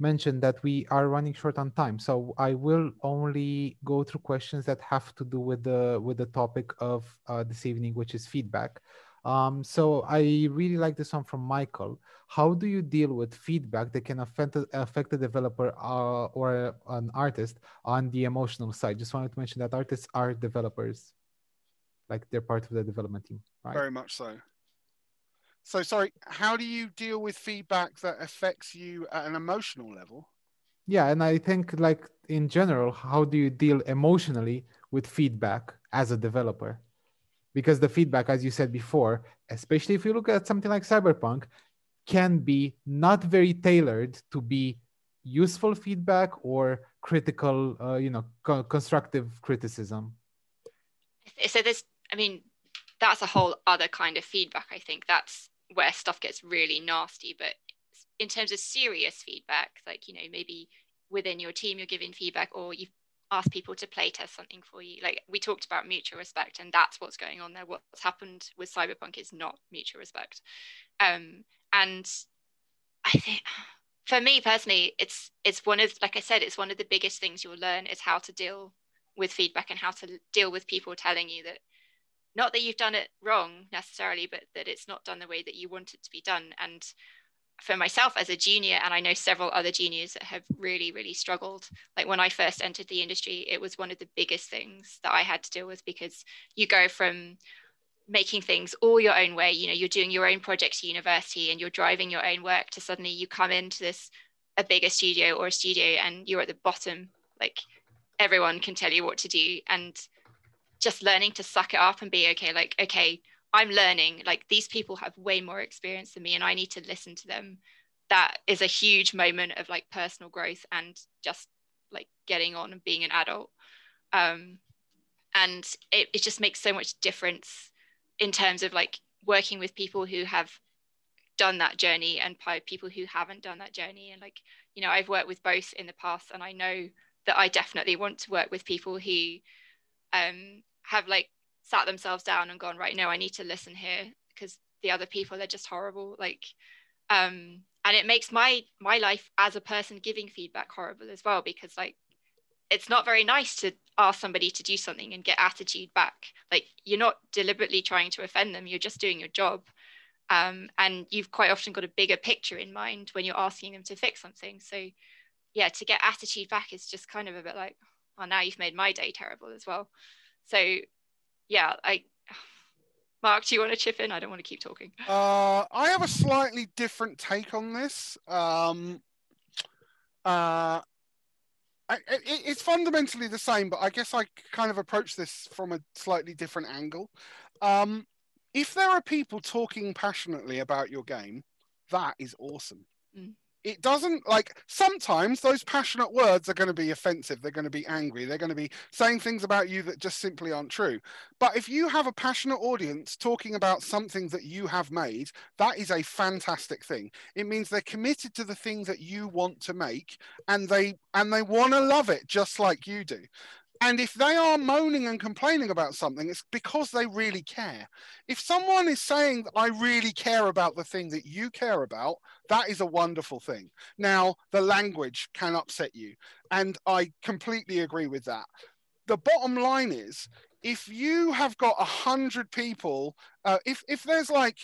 mention that we are running short on time, so I will only go through questions that have to do with the with the topic of uh, this evening, which is feedback. Um, so I really like this one from Michael. How do you deal with feedback that can affect affect the developer uh, or an artist on the emotional side? Just wanted to mention that artists are developers like they're part of the development team right very much so so sorry how do you deal with feedback that affects you at an emotional level? Yeah and i think like in general how do you deal emotionally with feedback as a developer? Because the feedback as you said before especially if you look at something like cyberpunk can be not very tailored to be useful feedback or critical uh, you know co- constructive criticism. So there's I mean, that's a whole other kind of feedback. I think that's where stuff gets really nasty. But in terms of serious feedback, like, you know, maybe within your team, you're giving feedback or you've asked people to play test something for you. Like we talked about mutual respect, and that's what's going on there. What's happened with Cyberpunk is not mutual respect. Um, and I think for me personally, it's it's one of like I said, it's one of the biggest things you'll learn is how to deal with feedback and how to deal with people telling you that not that you've done it wrong necessarily, but that it's not done the way that you want it to be done. And for myself as a junior, and I know several other juniors that have really, really struggled. Like when I first entered the industry, it was one of the biggest things that I had to deal with because you go from making things all your own way, you know, you're doing your own projects at university and you're driving your own work to suddenly you come into this a bigger studio or a studio and you're at the bottom. Like everyone can tell you what to do. And just learning to suck it up and be okay like okay i'm learning. Like these people have way more experience than me and i need to listen to them. That is a huge moment of like personal growth and just like getting on and being an adult. Um, and it, it just makes so much difference in terms of like working with people who have done that journey and people who haven't done that journey. And like you know i've worked with both in the past and i know that i definitely want to work with people who um, have like sat themselves down and gone right no i need to listen here because the other people they're just horrible. Like um and it makes my my life as a person giving feedback horrible as well because like it's not very nice to ask somebody to do something and get attitude back. Like you're not deliberately trying to offend them you're just doing your job. Um, and you've quite often got a bigger picture in mind when you're asking them to fix something. So yeah to get attitude back is just kind of a bit like oh now you've made my day terrible as well so yeah, I Mark, do you want to chip in? I don't want to keep talking. Uh, I have a slightly different take on this. Um, uh, I, it, it's fundamentally the same, but I guess I kind of approach this from a slightly different angle. Um, if there are people talking passionately about your game, that is awesome. Mm it doesn't like sometimes those passionate words are going to be offensive they're going to be angry they're going to be saying things about you that just simply aren't true. But if you have a passionate audience talking about something that you have made that is a fantastic thing. It means they're committed to the thing that you want to make and they and they want to love it just like you do and if they are moaning and complaining about something, it's because they really care. If someone is saying, I really care about the thing that you care about, that is a wonderful thing. Now, the language can upset you. And I completely agree with that. The bottom line is if you have got a hundred people, uh, if, if there's like,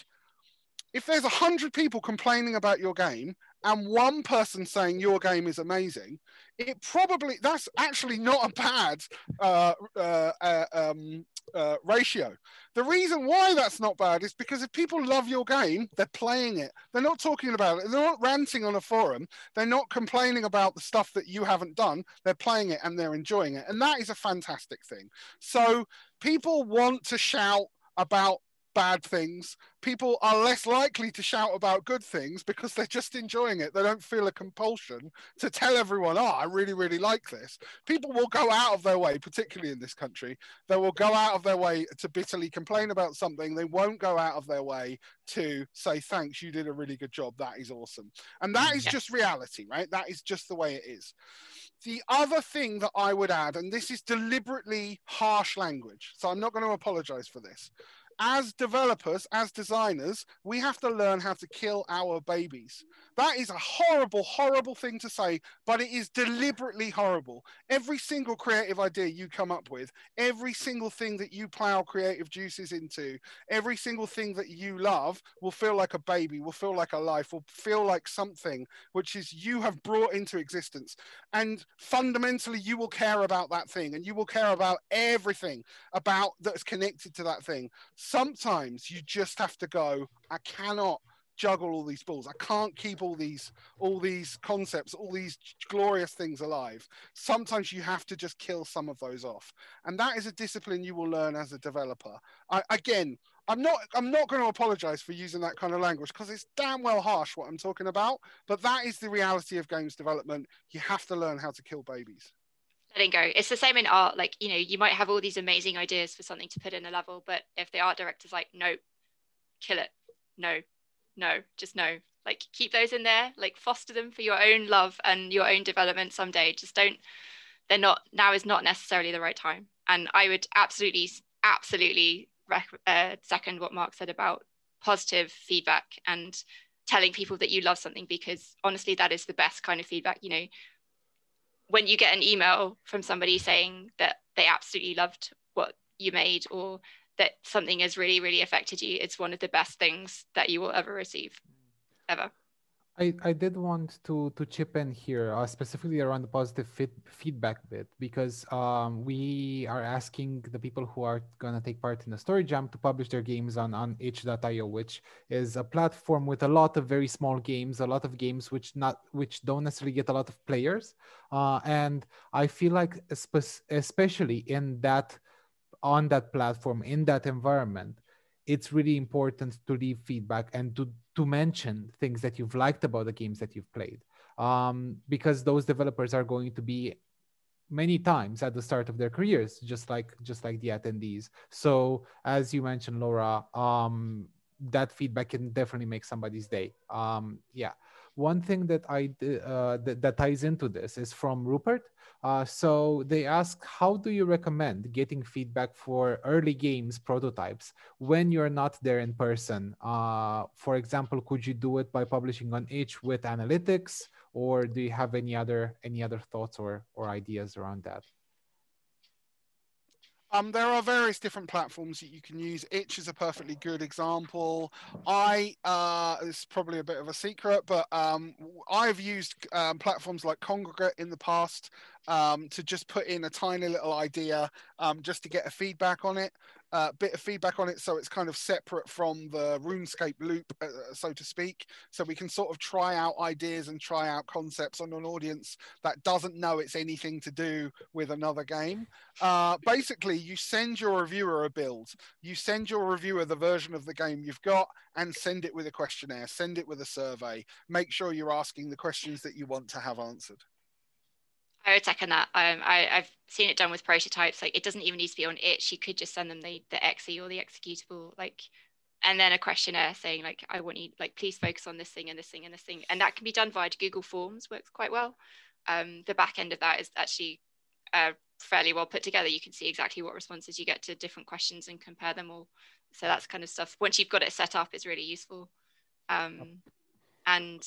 if there's a hundred people complaining about your game and one person saying your game is amazing, it probably that's actually not a bad uh, uh, uh, um, uh, ratio. The reason why that's not bad is because if people love your game, they're playing it. They're not talking about it. They're not ranting on a forum. They're not complaining about the stuff that you haven't done. They're playing it and they're enjoying it, and that is a fantastic thing. So people want to shout about bad things, people are less likely to shout about good things because they're just enjoying it. They don't feel a compulsion to tell everyone, oh, I really, really like this. People will go out of their way, particularly in this country, they will go out of their way to bitterly complain about something. They won't go out of their way to say, thanks, you did a really good job. That is awesome. And that is just reality, right? That is just the way it is. The other thing that I would add, and this is deliberately harsh language, so I'm not going to apologize for this. As developers, as designers, we have to learn how to kill our babies. That is a horrible, horrible thing to say, but it is deliberately horrible. Every single creative idea you come up with, every single thing that you plow creative juices into, every single thing that you love will feel like a baby, will feel like a life, will feel like something which is you have brought into existence. And fundamentally, you will care about that thing and you will care about everything about that's connected to that thing. Sometimes you just have to go, I cannot juggle all these balls. I can't keep all these all these concepts, all these glorious things alive. Sometimes you have to just kill some of those off. And that is a discipline you will learn as a developer. I, again, I'm not I'm not going to apologize for using that kind of language because it's damn well harsh what I'm talking about, but that is the reality of games development. You have to learn how to kill babies. letting go. It's the same in art. Like, you know, you might have all these amazing ideas for something to put in a level, but if the art director's like, no, kill it. No, no, just no. Like keep those in there, like foster them for your own love and your own development someday. Just don't, they're not, now is not necessarily the right time. And I would absolutely, absolutely rec- uh, second what Mark said about positive feedback and telling people that you love something because honestly, that is the best kind of feedback. You know, when you get an email from somebody saying that they absolutely loved what you made or that something has really really affected you it's one of the best things that you will ever receive. Ever. I, I did want to to chip in here uh, specifically around the positive fit, feedback bit because um, we are asking the people who are gonna take part in the story jam to publish their games on on itch.io which is a platform with a lot of very small games a lot of games which not which don't necessarily get a lot of players. Uh, and I feel like especially in that on that platform in that environment it's really important to leave feedback and to to mention things that you've liked about the games that you've played. Um, because those developers are going to be many times at the start of their careers just like just like the attendees. So as you mentioned laura um, that feedback can definitely make somebody's day. Um, yeah. One thing that i uh, that, that ties into this is from rupert uh, so they ask how do you recommend getting feedback for early games prototypes when you're not there in person uh, for example could you do it by publishing on itch with analytics or do you have any other any other thoughts or or ideas around that Um, there are various different platforms that you can use. Itch is a perfectly good example. I, uh, it's probably a bit of a secret, but um, I've used um, platforms like Kongregate in the past um, to just put in a tiny little idea um, just to get a feedback on it, a uh, bit of feedback on it. So it's kind of separate from the RuneScape loop, uh, so to speak. So we can sort of try out ideas and try out concepts on an audience that doesn't know it's anything to do with another game. Uh, basically, you send your reviewer a build. You send your reviewer the version of the game you've got and send it with a questionnaire, send it with a survey. Make sure you're asking the questions that you want to have answered. I would second that um, I, i've seen it done with prototypes like it doesn't even need to be on itch you could just send them the, the exe or the executable like and then a questionnaire saying like i want you like please focus on this thing and this thing and this thing. And that can be done via google forms works quite well. Um, the back end of that is actually uh, fairly well put together. You can see exactly what responses you get to different questions and compare them all. So that's kind of stuff. Once you've got it set up is really useful. Um, and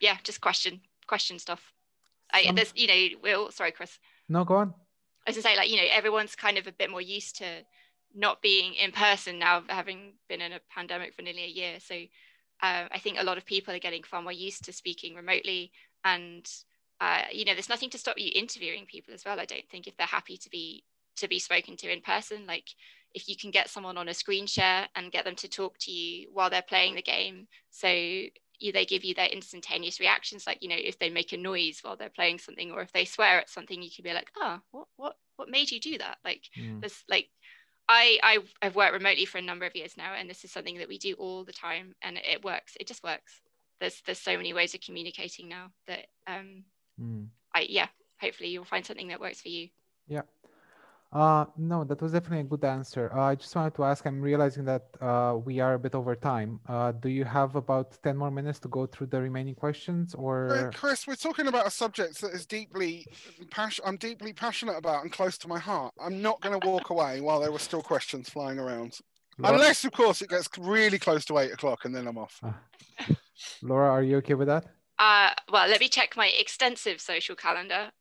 yeah just question question stuff I, Some- there's you know we'll sorry chris no go on as I say, like, you know, everyone's kind of a bit more used to not being in person now, having been in a pandemic for nearly a year. So uh, I think a lot of people are getting far more used to speaking remotely. And, uh, you know, there's nothing to stop you interviewing people as well. I don't think if they're happy to be to be spoken to in person, like if you can get someone on a screen share and get them to talk to you while they're playing the game. So they give you their instantaneous reactions like you know if they make a noise while they're playing something or if they swear at something you can be like oh what what what made you do that like Mm. there's like I, I I've worked remotely for a number of years now, and this is something that we do all the time, and it works. It just works. There's there's so many ways of communicating now that um, Mm. I yeah. Hopefully, you'll find something that works for you. Yeah. Uh, no, that was definitely a good answer. Uh, I just wanted to ask, I'm realizing that uh, we are a bit over time. Uh, do you have about 10 more minutes to go through the remaining questions Uh, or? Chris, we're talking about a subject that is deeply passion. I'm deeply passionate about and close to my heart. I'm not going to walk away while there were still questions flying around, Laura, unless, of course, it gets really close to eight o'clock and then I'm off. Laura, are you okay with that? Uh, well, let me check my extensive social calendar.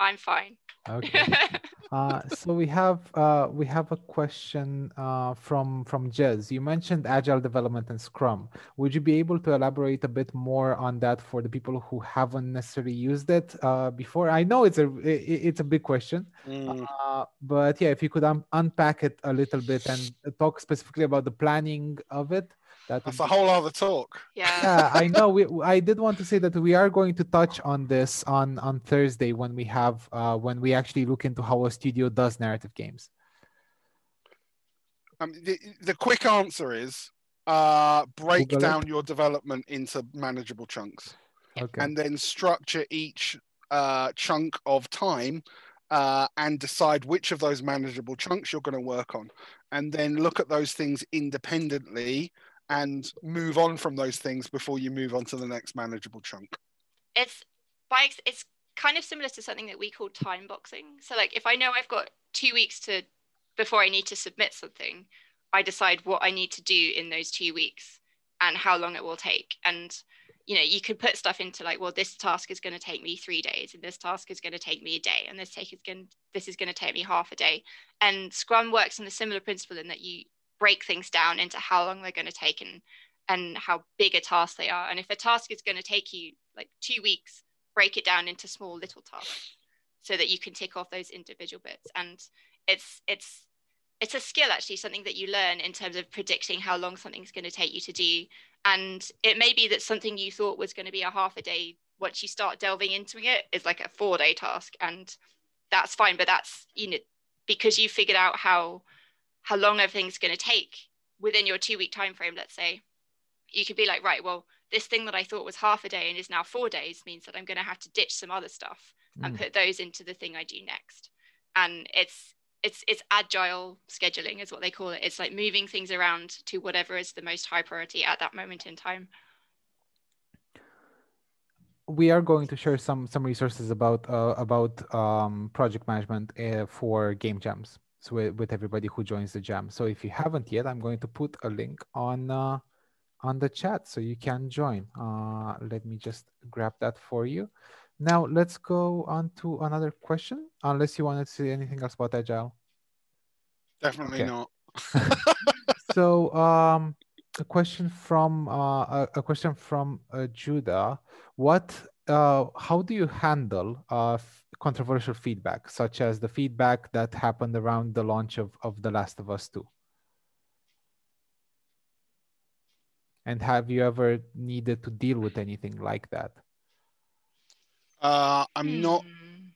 I'm fine. Okay. *laughs* Uh, so we have uh, we have a question uh, from from Jez. You mentioned agile development and Scrum. Would you be able to elaborate a bit more on that for the people who haven't necessarily used it uh, before? I know it's a i- i- it's a big question, Mm. uh, but yeah, if you could un- unpack it a little bit and talk specifically about the planning of it, that That's a whole other talk. yeah. *laughs* yeah i know we i did want to say that we are going to touch on this on on thursday when we have uh when we actually look into how a studio does narrative games Um, the, the quick answer is uh, break Google it. down your development into manageable chunks. okay and then structure each uh, chunk of time uh, and decide which of those manageable chunks you're going to work on. And then look at those things independently and move on from those things before you move on to the next manageable chunk. it's by it's kind of similar to something that we call time boxing. So like if I know I've got two weeks to before I need to submit something, I decide what I need to do in those two weeks and how long it will take. And you know, you could put stuff into like, well, this task is going to take me three days, and this task is going to take me a day, and this take is going this is going to take me half a day. And Scrum works on a similar principle in that you break things down into how long they're going to take and and how big a task they are. And if a task is going to take you like two weeks, break it down into small little tasks so that you can tick off those individual bits. And it's it's it's a skill actually, something that you learn in terms of predicting how long something's going to take you to do. And it may be that something you thought was going to be a half a day, once you start delving into it, is like a four day task. And that's fine. But that's you know, because you figured out how how long everything's going to take within your two week time frame, let's say, you could be like, right, well, this thing that I thought was half a day and is now four days means that I'm going to have to ditch some other stuff and Mm. put those into the thing I do next. And it's it's it's agile scheduling is what they call it. It's like moving things around to whatever is the most high priority at that moment in time. we are going to share some some resources about uh, about um, project management uh, for game jams with, with everybody who joins the jam so if you haven't yet i'm going to put a link on uh, on the chat so you can join uh, let me just grab that for you now let's go on to another question unless you wanted to say anything else about agile Definitely Okay. not. *laughs* so um a question from uh, a, a question from uh, Judah. What uh, how do you handle uh, f- controversial feedback, such as the feedback that happened around the launch of, of The Last of Us 2? And have you ever needed to deal with anything like that? Uh, I'm not. Hmm.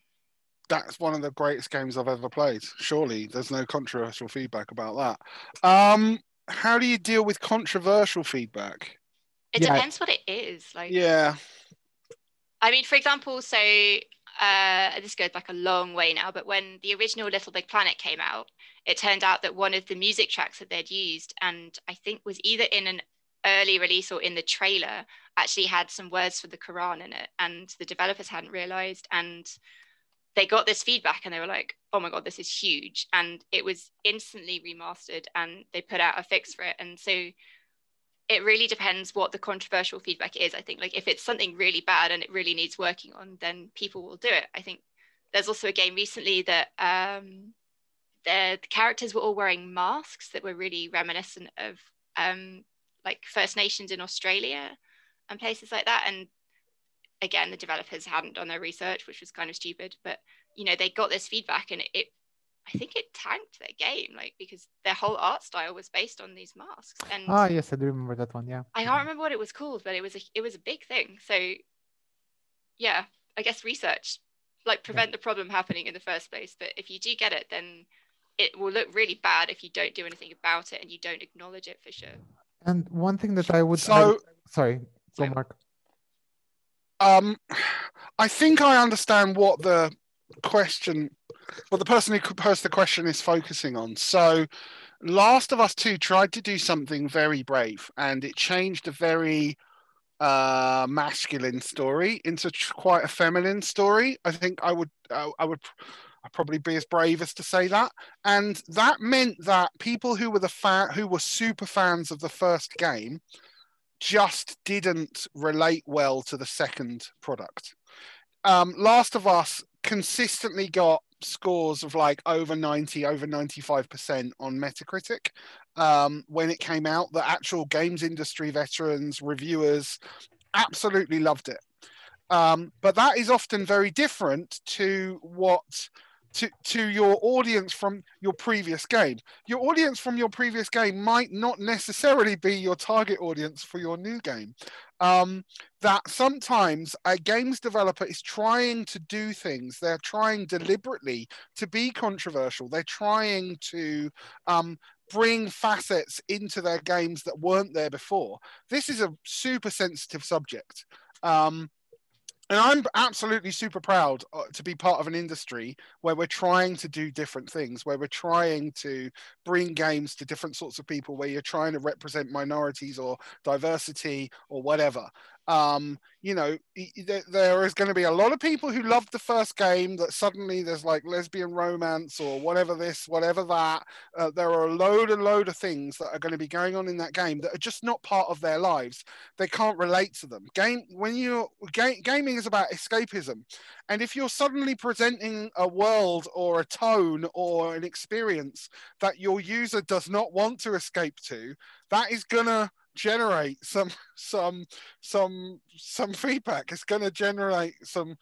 That's one of the greatest games I've ever played. Surely there's no controversial feedback about that. Um, how do you deal with controversial feedback? It Yeah. depends what it is. Like Yeah. I mean, for example, so uh, this goes back a long way now, but when the original Little Big Planet came out, it turned out that one of the music tracks that they'd used, and I think was either in an early release or in the trailer, actually had some words for the Quran in it, and the developers hadn't realized. And they got this feedback and they were like, oh my God, this is huge. And it was instantly remastered and they put out a fix for it. And so it really depends what the controversial feedback is. I think like if it's something really bad and it really needs working on, then people will do it. I think there's also a game recently that um, the, the characters were all wearing masks that were really reminiscent of um, like First Nations in Australia and places like that. And again, the developers hadn't done their research, which was kind of stupid. But you know, they got this feedback and it, it I think it tanked their game, like because their whole art style was based on these masks. And Ah, yes, I do remember that one. Yeah. I can't remember what it was called, but it was a it was a big thing. So yeah, I guess research like prevent the problem happening in the first place. But if you do get it, then it will look really bad if you don't do anything about it and you don't acknowledge it for sure. And one thing that I would So- I- sorry, go Sorry. Mark. Um, I think I understand what the question, what the person who posed the question is focusing on. So, Last of Us Two tried to do something very brave, and it changed a very uh masculine story into quite a feminine story. I think I would, uh, I would. I'd probably be as brave as to say that, and that meant that people who were the fan, who were super fans of the first game, just didn't relate well to the second product. Um, Last of Us consistently got scores of like over 90, over 95% on Metacritic um, when it came out. The actual games industry veterans, reviewers absolutely loved it. Um, but that is often very different to what to, to your audience from your previous game. Your audience from your previous game might not necessarily be your target audience for your new game. Um, that sometimes a games developer is trying to do things, they're trying deliberately to be controversial, they're trying to um, bring facets into their games that weren't there before. This is a super sensitive subject. Um, and I'm absolutely super proud uh, to be part of an industry where we're trying to do different things, where we're trying to bring games to different sorts of people, where you're trying to represent minorities or diversity or whatever. Um, you know, there- there is going to be a lot of people who loved the first game that suddenly there's like lesbian romance or whatever this, whatever that. Uh, there are a load and load of things that are going to be going on in that game that are just not part of their lives they can't relate to them. Game when you ga- gaming is about escapism, and if you're suddenly presenting a world or a tone or an experience that your user does not want to escape to, that is gonna generate some some some some feedback. It's gonna generate some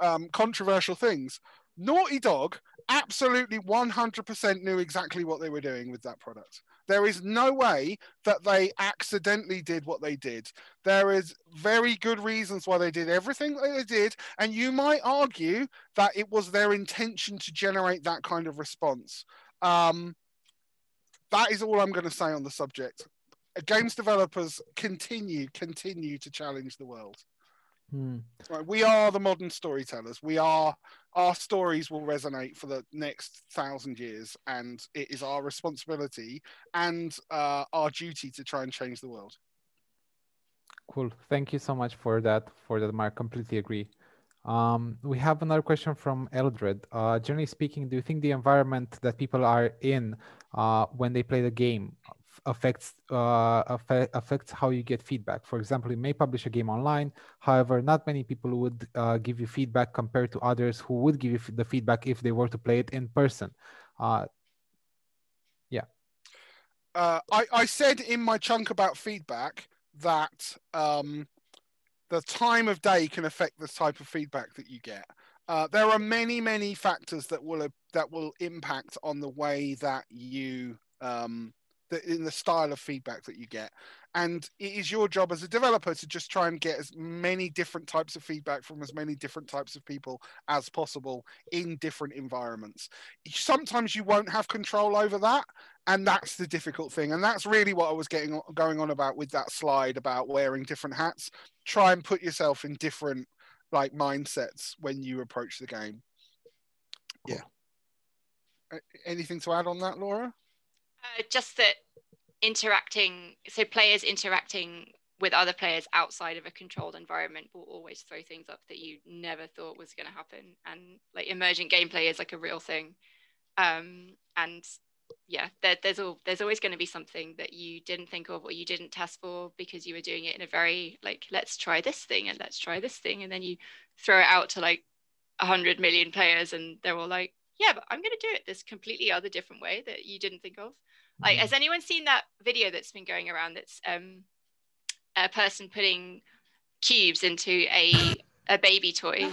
um, controversial things. Naughty Dog absolutely 100% knew exactly what they were doing with that product. There is no way that they accidentally did what they did. There is very good reasons why they did everything they did, and you might argue that it was their intention to generate that kind of response. Um, that is all I'm going to say on the subject. Games developers continue continue to challenge the world. Hmm. Right, we are the modern storytellers. We are our stories will resonate for the next thousand years, and it is our responsibility and uh, our duty to try and change the world. Cool. Thank you so much for that. For that, Mark. Completely agree. Um, we have another question from Eldred. Uh, generally speaking, do you think the environment that people are in uh, when they play the game affects uh, affe- affects how you get feedback? For example, you may publish a game online. However, not many people would uh, give you feedback compared to others who would give you the feedback if they were to play it in person. Uh, yeah. Uh, I, I said in my chunk about feedback that um, the time of day can affect the type of feedback that you get. Uh, there are many, many factors that will that will impact on the way that you um, the, in the style of feedback that you get. And it is your job as a developer to just try and get as many different types of feedback from as many different types of people as possible in different environments. Sometimes you won't have control over that, and that's the difficult thing. And that's really what I was getting going on about with that slide about wearing different hats. Try and put yourself in different like mindsets when you approach the game. Yeah. Anything to add on that, Laura? Uh, just that interacting, so players interacting with other players outside of a controlled environment will always throw things up that you never thought was going to happen. And like emergent gameplay is like a real thing. Um, and yeah, there, there's all there's always going to be something that you didn't think of or you didn't test for because you were doing it in a very like let's try this thing and let's try this thing and then you throw it out to like hundred million players and they're all like yeah but I'm going to do it this completely other different way that you didn't think of like has anyone seen that video that's been going around that's um a person putting cubes into a a baby toy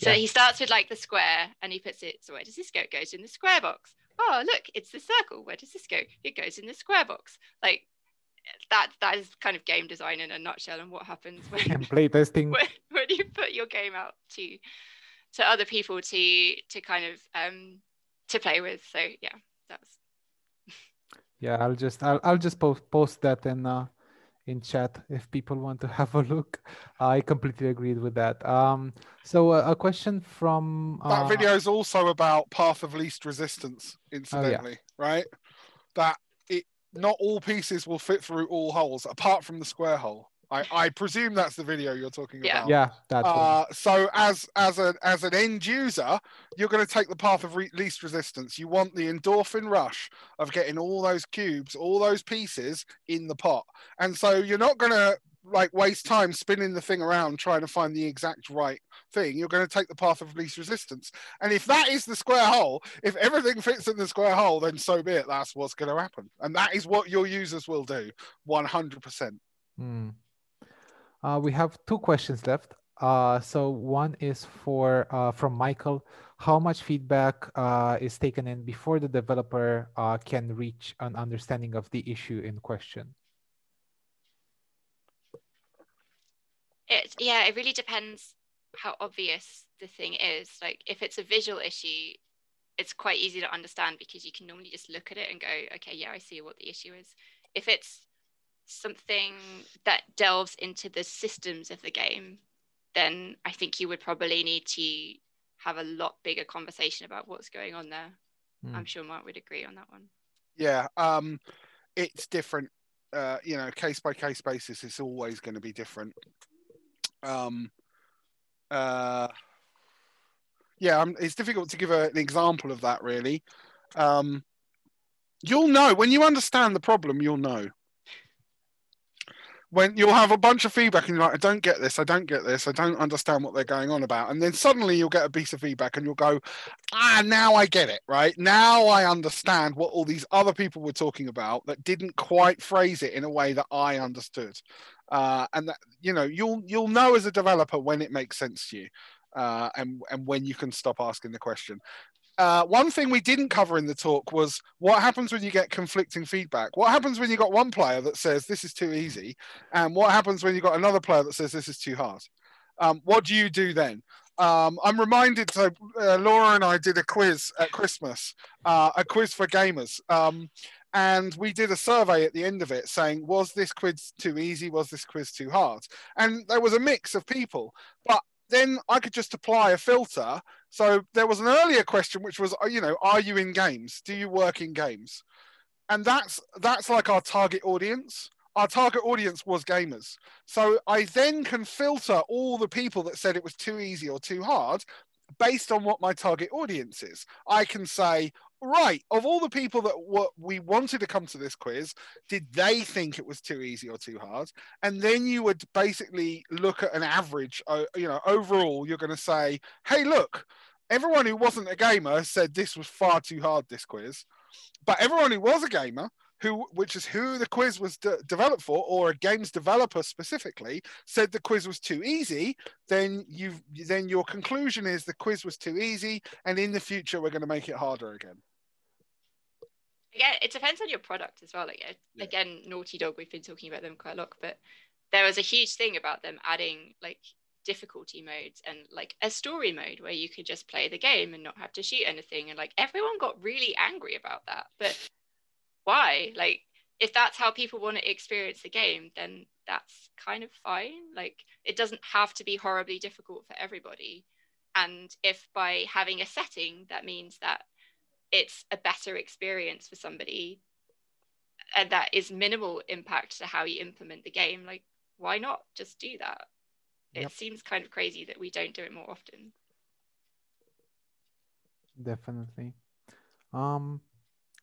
so Yeah. he starts with like the square and he puts it so where does this go it goes in the square box oh look it's the circle where does this go it goes in the square box like that that is kind of game design in a nutshell and what happens when and playtesting. *laughs* when, when you put your game out to to other people to to kind of um to play with. So yeah, that was. Yeah, I'll just I'll, I'll just post post that in uh, in chat if people want to *laughs* have a look. I completely agreed with that. Um, so uh, a question from uh, that video is also about path of least resistance, incidentally, right? That it not all pieces will fit through all holes, apart from the square hole. I, I presume that's the video you're talking Yeah. about. yeah, that's Uh, so as as a as an end user, you're going to take the path of re- least resistance. You want the endorphin rush of getting all those cubes, all those pieces in the pot, and so you're not going to like waste time spinning the thing around trying to find the exact right thing. You're going to take the path of least resistance, and if that is the square hole, if everything fits in the square hole, then so be it. That's what's going to happen, and that is what your users will do, 100. percent Hmm. Uh, we have two questions left. Uh, so one is for uh, from Michael. How much feedback uh, is taken in before the developer uh, can reach an understanding of the issue in question? It yeah, it really depends how obvious the thing is. Like if it's a visual issue, it's quite easy to understand because you can normally just look at it and go, okay, yeah, I see what the issue is. If it's something that delves into the systems of the game, then I think you would probably need to have a lot bigger conversation about what's going on there. Hmm. I'm sure Mark would agree on that one. Yeah, um, it's different. Uh, you know, case by case basis, it's always going to be different. Um, uh, yeah, um, it's difficult to give a, an example of that. Really, um, you'll know when you understand the problem. You'll know when you'll have a bunch of feedback and you're like, I don't get this, I don't get this, I don't understand what they're going on about. And then suddenly you'll get a piece of feedback and you'll go, ah, now I get it, right? Now I understand what all these other people were talking about that didn't quite phrase it in a way that I understood. Uh, and that, you know, you'll you'll know as a developer when it makes sense to you, uh, and and when you can stop asking the question. Uh, one thing we didn't cover in the talk was what happens when you get conflicting feedback. What happens when you got one player that says this is too easy, and what happens when you got another player that says this is too hard? Um, what do you do then? Um, I'm reminded. So uh, Laura and I did a quiz at Christmas, uh, a quiz for gamers, um, and we did a survey at the end of it saying, was this quiz too easy? Was this quiz too hard? And there was a mix of people, but then I could just apply a filter. So there was an earlier question which was, uh, you know, are you in games? Do you work in games? And that's that's like our target audience. Our target audience was gamers. So I then can filter all the people that said it was too easy or too hard based on what my target audience is. I can say, right, of all the people that were, we wanted to come to this quiz, did they think it was too easy or too hard? And then you would basically look at an average, you know, overall, you're going to say, hey, look, everyone who wasn't a gamer said this was far too hard, this quiz. But everyone who was a gamer, who, which is who the quiz was de- developed for, or a games developer specifically, said the quiz was too easy, then you then your conclusion is the quiz was too easy, and in the future we're going to make it harder again. Again, it depends on your product as well. Like uh, Yeah. again, Naughty Dog, we've been talking about them quite a lot, but there was a huge thing about them adding like difficulty modes and like a story mode where you could just play the game and not have to shoot anything. And like everyone got really angry about that. But why? Like if that's how people want to experience the game, then that's kind of fine. Like it doesn't have to be horribly difficult for everybody. And if by having a setting that means that it's a better experience for somebody and that is minimal impact to how you implement the game like why not just do that it Yep. seems kind of crazy that we don't do it more often Definitely. Um,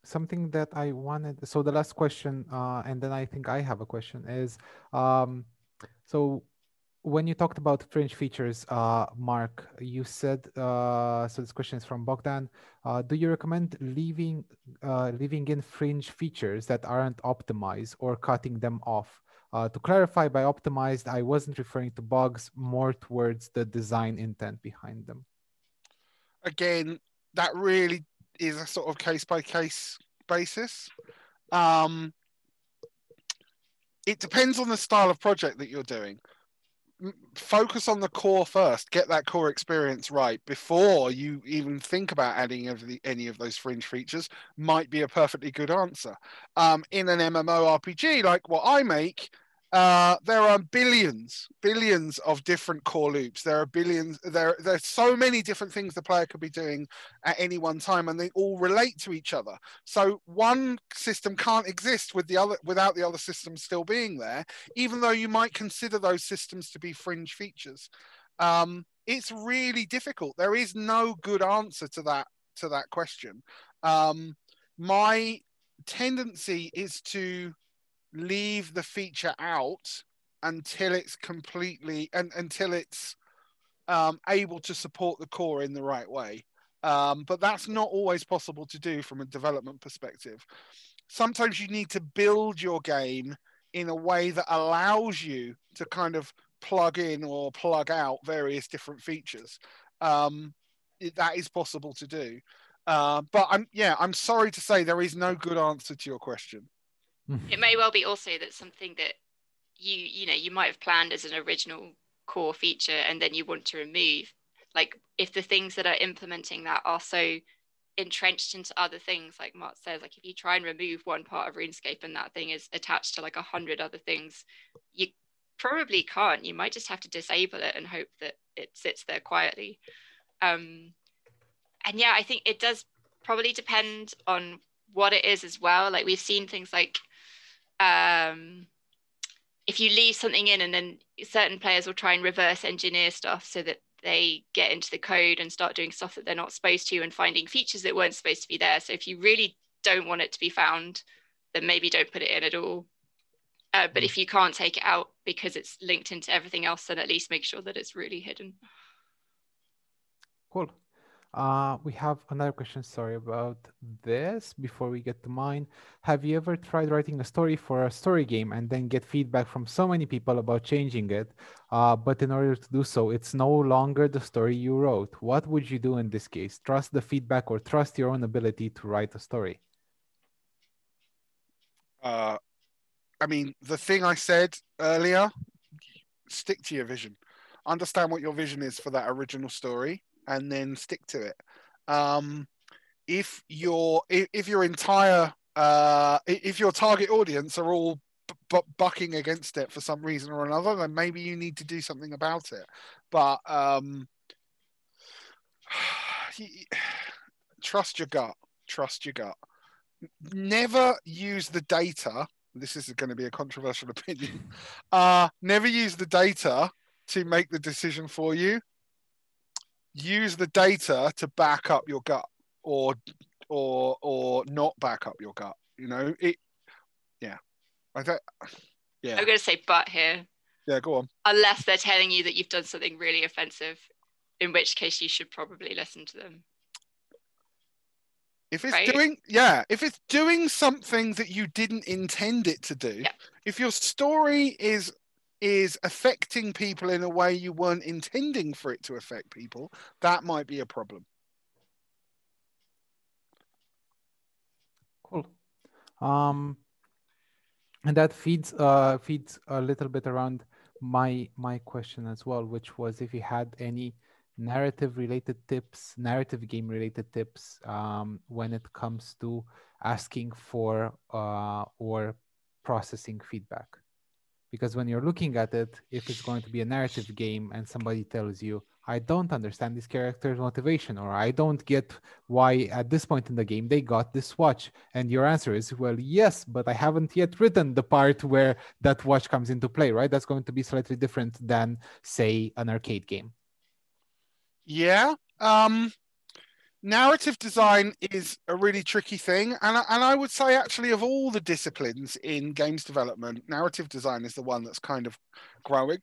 something that I wanted. So the last question, uh, and then I think I have a question is, um, so when you talked about fringe features, uh, Mark, you said, uh, so this question is from Bogdan. Uh, do you recommend leaving, uh, leaving in fringe features that aren't optimized or cutting them off? Uh, to clarify, by optimized, I wasn't referring to bugs, more towards the design intent behind them. Again, that really is a sort of case by case basis. Um, it depends on the style of project that you're doing. Focus on the core first. Get that core experience right before you even think about adding any of those fringe features. Might be a perfectly good answer. Um, in an MMORPG like what I make, uh, there are billions, billions of different core loops. There are billions. There, there's so many different things the player could be doing at any one time, and they all relate to each other. So one system can't exist with the other without the other system still being there, even though you might consider those systems to be fringe features. Um, it's really difficult. There is no good answer to that to that question. Um, my tendency is to leave the feature out until it's completely and until it's um, able to support the core in the right way. Um, but that's not always possible to do from a development perspective. Sometimes you need to build your game in a way that allows you to kind of plug in or plug out various different features. Um, that is possible to do. Uh, but I'm yeah, I'm sorry to say there is no good answer to your question. It may well be also that something that you you know you might have planned as an original core feature and then you want to remove. Like if the things that are implementing that are so entrenched into other things like mark says like if you try and remove one part of runescape and that thing is attached to like a hundred other things you probably can't. You might just have to disable it and hope that it sits there quietly. Um and yeah i think it does probably depend on what it is as well. Like we've seen things like um, if you leave something in and then certain players will try and reverse engineer stuff so that they get into the code and start doing stuff that they're not supposed to and finding features that weren't supposed to be there. So if you really don't want it to be found, then maybe don't put it in at all. Uh, but if you can't take it out because it's linked into everything else, then at least make sure that it's really hidden. Cool. Uh, we have another question, sorry, about this before we get to mine. Have you ever tried writing a story for a story game and then get feedback from so many people about changing it? Uh, but in order to do so, it's no longer the story you wrote. What would you do in this case? Trust the feedback or trust your own ability to write a story? Uh, I mean, the thing I said earlier, stick to your vision. Understand what your vision is for that original story and then stick to it. Um, if your if, if your entire uh, if your target audience are all bucking against it for some reason or another, then maybe you need to do something about it. But um, *sighs* *sighs* trust your gut. Trust your gut. Never use the data. This is going to be a controversial *laughs* opinion. Uh, never use the data to make the decision for you use the data to back up your gut or or or not back up your gut you know it yeah i don't yeah I'm going to say but here. yeah go on Unless they're telling you that you've done something really offensive, in which case you should probably listen to them. if it's Right. doing yeah if it's doing something that you didn't intend it to do Yeah. if your story is is affecting people in a way you weren't intending for it to affect people that might be a problem Cool. Um, and that feeds uh feeds a little bit around my my question as well, which was if you had any narrative related tips, narrative game related tips um, when it comes to asking for uh, or processing feedback. Because when you're looking at it, if it's going to be a narrative game and somebody tells you, I don't understand this character's motivation, or I don't get why at this point in the game they got this watch. And your answer is, well, yes, but I haven't yet written the part where that watch comes into play, right? That's going to be slightly different than, say, an arcade game. Yeah. Um, narrative design is a really tricky thing, and I- and I would say actually of all the disciplines in games development, narrative design is the one that's kind of growing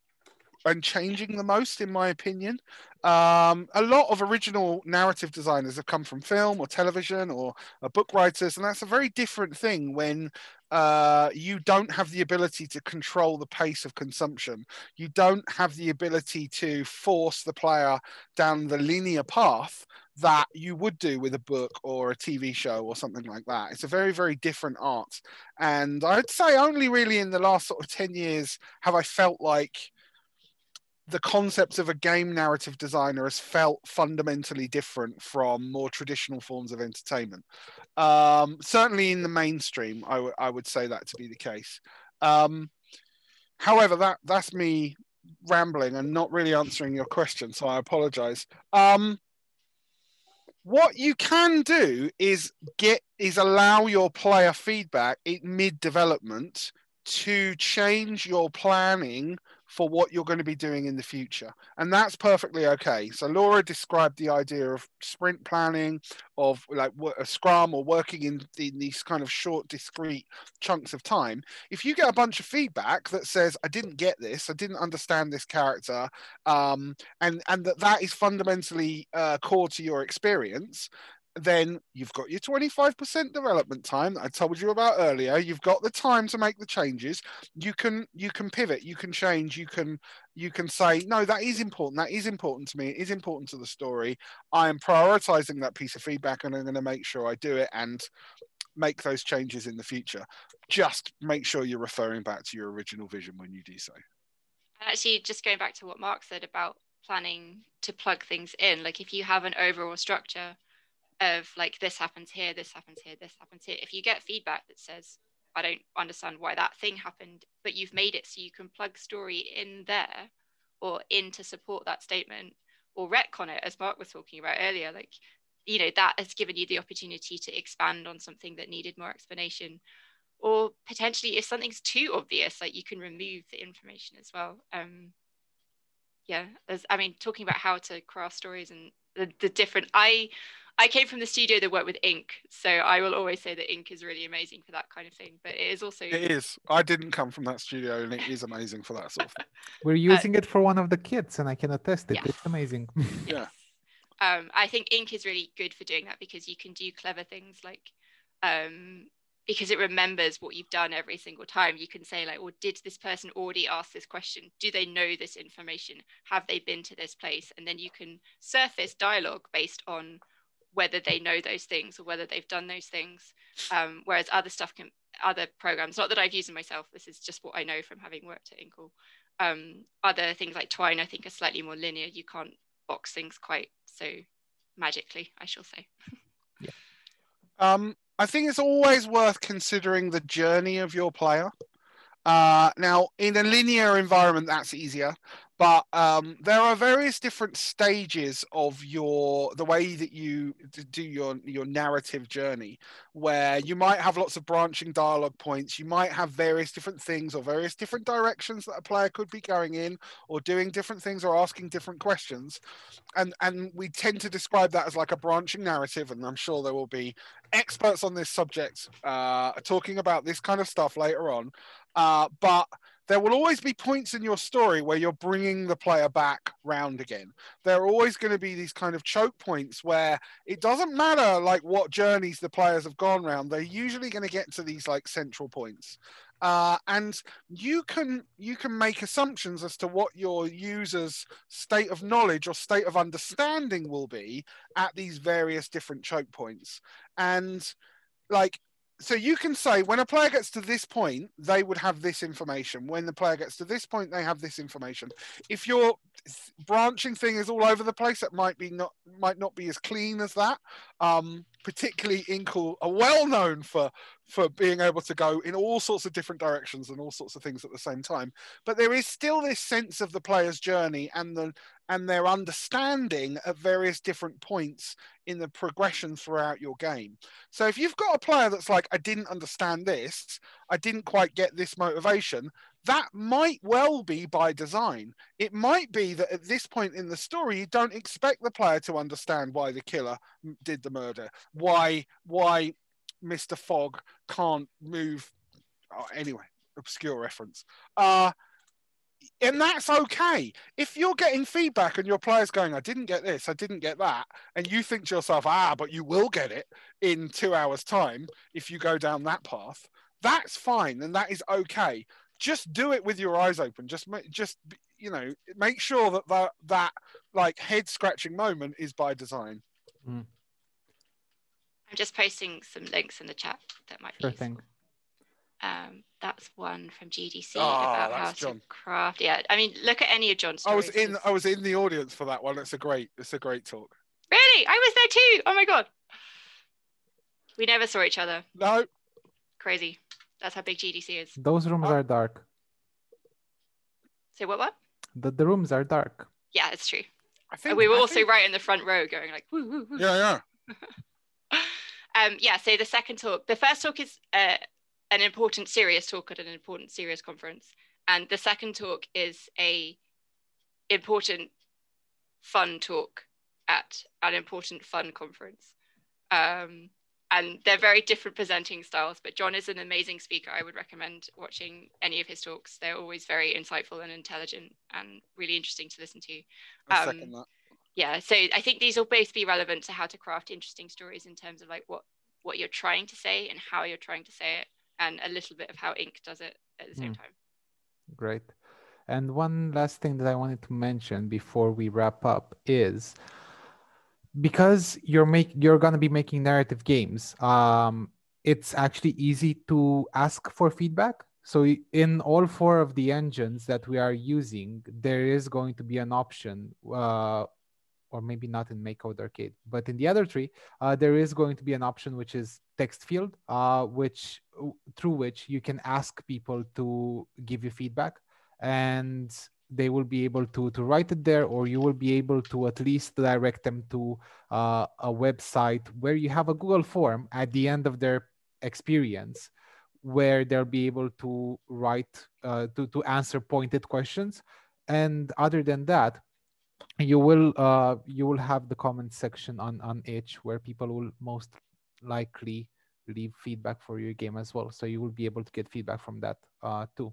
and changing the most, in my opinion. Um, a lot of original narrative designers have come from film or television or uh, book writers, and that's a very different thing when uh, you don't have the ability to control the pace of consumption. You don't have the ability to force the player down the linear path that you would do with a book or a TV show or something like that. It's a very, very different art. And I'd say only really in the last sort of 10 years have I felt like the concepts of a game narrative designer has felt fundamentally different from more traditional forms of entertainment. Um, certainly in the mainstream, I, w- I would say that to be the case. Um, however, that that's me rambling and not really answering your question, so I apologize. Um, what you can do is get is allow your player feedback in mid development to change your planning for what you're going to be doing in the future. And that's perfectly okay. So Laura described the idea of sprint planning, of like a scrum or working in, in these kind of short, discrete chunks of time. If you get a bunch of feedback that says, I didn't get this, I didn't understand this character, um, and, and that that is fundamentally uh, core to your experience, then you've got your 25% development time that I told you about earlier. You've got the time to make the changes. You can you can pivot, you can change, you can you can say, no, that is important. That is important to me. It is important to the story. I am prioritizing that piece of feedback and I'm going to make sure I do it and make those changes in the future. Just make sure you're referring back to your original vision when you do so. Actually, just going back to what Mark said about planning to plug things in, like if you have an overall structure of like this happens here, this happens here, this happens here. If you get feedback that says, I don't understand why that thing happened, but you've made it so you can plug story in there or in to support that statement or retcon it, as Mark was talking about earlier, like, you know, that has given you the opportunity to expand on something that needed more explanation. Or potentially, if something's too obvious, like you can remove the information as well. Um, yeah, as I mean, talking about how to craft stories and the, the different, I I came from the studio that worked with ink, so I will always say that ink is really amazing for that kind of thing. But it is also it is. I didn't come from that studio, and it is amazing for that sort of thing. *laughs* We're uh, using uh, it for one of the kids, and I can attest it. Yeah. It's amazing. *laughs* yeah. Um, I think ink is really good for doing that because you can do clever things like um, because it remembers what you've done every single time. You can say like, "Well, did this person already ask this question? Do they know this information? Have they been to this place?" And then you can surface dialogue based on whether they know those things or whether they've done those things. Um, whereas other stuff can, other programs, not that I've used them myself, this is just what I know from having worked at Inkle. Um, other things like Twine, I think, are slightly more linear. You can't box things quite so magically, I shall say. *laughs* yeah. Um, I think it's always worth considering the journey of your player. Uh, now, in a linear environment, that's easier. But um, there are various different stages of your the way that you do your your narrative journey where you might have lots of branching dialogue points you might have various different things or various different directions that a player could be going in or doing different things or asking different questions. And and we tend to describe that as like a branching narrative and i'm sure there will be experts on this subject uh, talking about this kind of stuff later on uh, but there will always be points in your story where you're bringing the player back round again. There are always going to be these kind of choke points where it doesn't matter like what journeys the players have gone round. They're usually going to get to these like central points. Uh, and you can you can make assumptions as to what your user's state of knowledge or state of understanding will be at these various different choke points and like so you can say when a player gets to this point, they would have this information. When the player gets to this point, they have this information. If your branching thing is all over the place, that might be not might not be as clean as that. Um, particularly Inkle are well known for for being able to go in all sorts of different directions and all sorts of things at the same time. But there is still this sense of the player's journey and the and their understanding at various different points in the progression throughout your game. So if you've got a player that's like, I didn't understand this, I didn't quite get this motivation, that might well be by design. It might be that at this point in the story, you don't expect the player to understand why the killer did the murder, why why Mr. Fogg can't move. Oh, anyway, obscure reference. Uh, and that's okay. If you're getting feedback and your player's going, I didn't get this, I didn't get that, and you think to yourself, ah, but you will get it in two hours' time if you go down that path, that's fine and that is okay. Just do it with your eyes open. Just, just you know, make sure that that, that like head scratching moment is by design. Mm. I'm just posting some links in the chat that might sure be thing. Um, that's one from GDC Ah, about that's how Jon. to craft. Yeah, I mean, look at any of Jon's I was in. I was in the audience for that one. It's a great. It's a great talk. Really? I was there too. Oh my god. We never saw each other. No, Crazy. That's how big GDC is. Those rooms Oh. are dark. So what? What? The, the rooms are dark. Yeah, it's true. I And think we were I also think- right in the front row, going like, woo, woo, woo. Yeah, yeah. *laughs* um, yeah. So the second talk, the first talk is uh, an important serious talk at an important serious conference, and the second talk is a important fun talk at an important fun conference. Um, and they're very different presenting styles, but Jon is an amazing speaker. I would recommend watching any of his talks. They're always very insightful and intelligent and really interesting to listen to I Um, second that. yeah so i think these will both be relevant to how to craft interesting stories in terms of like what what you're trying to say and how you're trying to say it and a little bit of how ink does it at the same Hmm. time Great. And one last thing that I wanted to mention before we wrap up is because you're make you're gonna be making narrative games, um, it's actually easy to ask for feedback. So in all four of the engines that we are using, there is going to be an option, uh, or maybe not in MakeCode Arcade, but in the other three, uh, there is going to be an option which is text field, uh, which through which you can ask people to give you feedback, and they will be able to to write it there, or you will be able to at least direct them to uh, a website where you have a Google form at the end of their experience, where they'll be able to write uh, to to answer pointed questions, and other than that you will uh you will have the comment section on on itch where people will most likely leave feedback for your game as well. So you will be able to get feedback from that uh too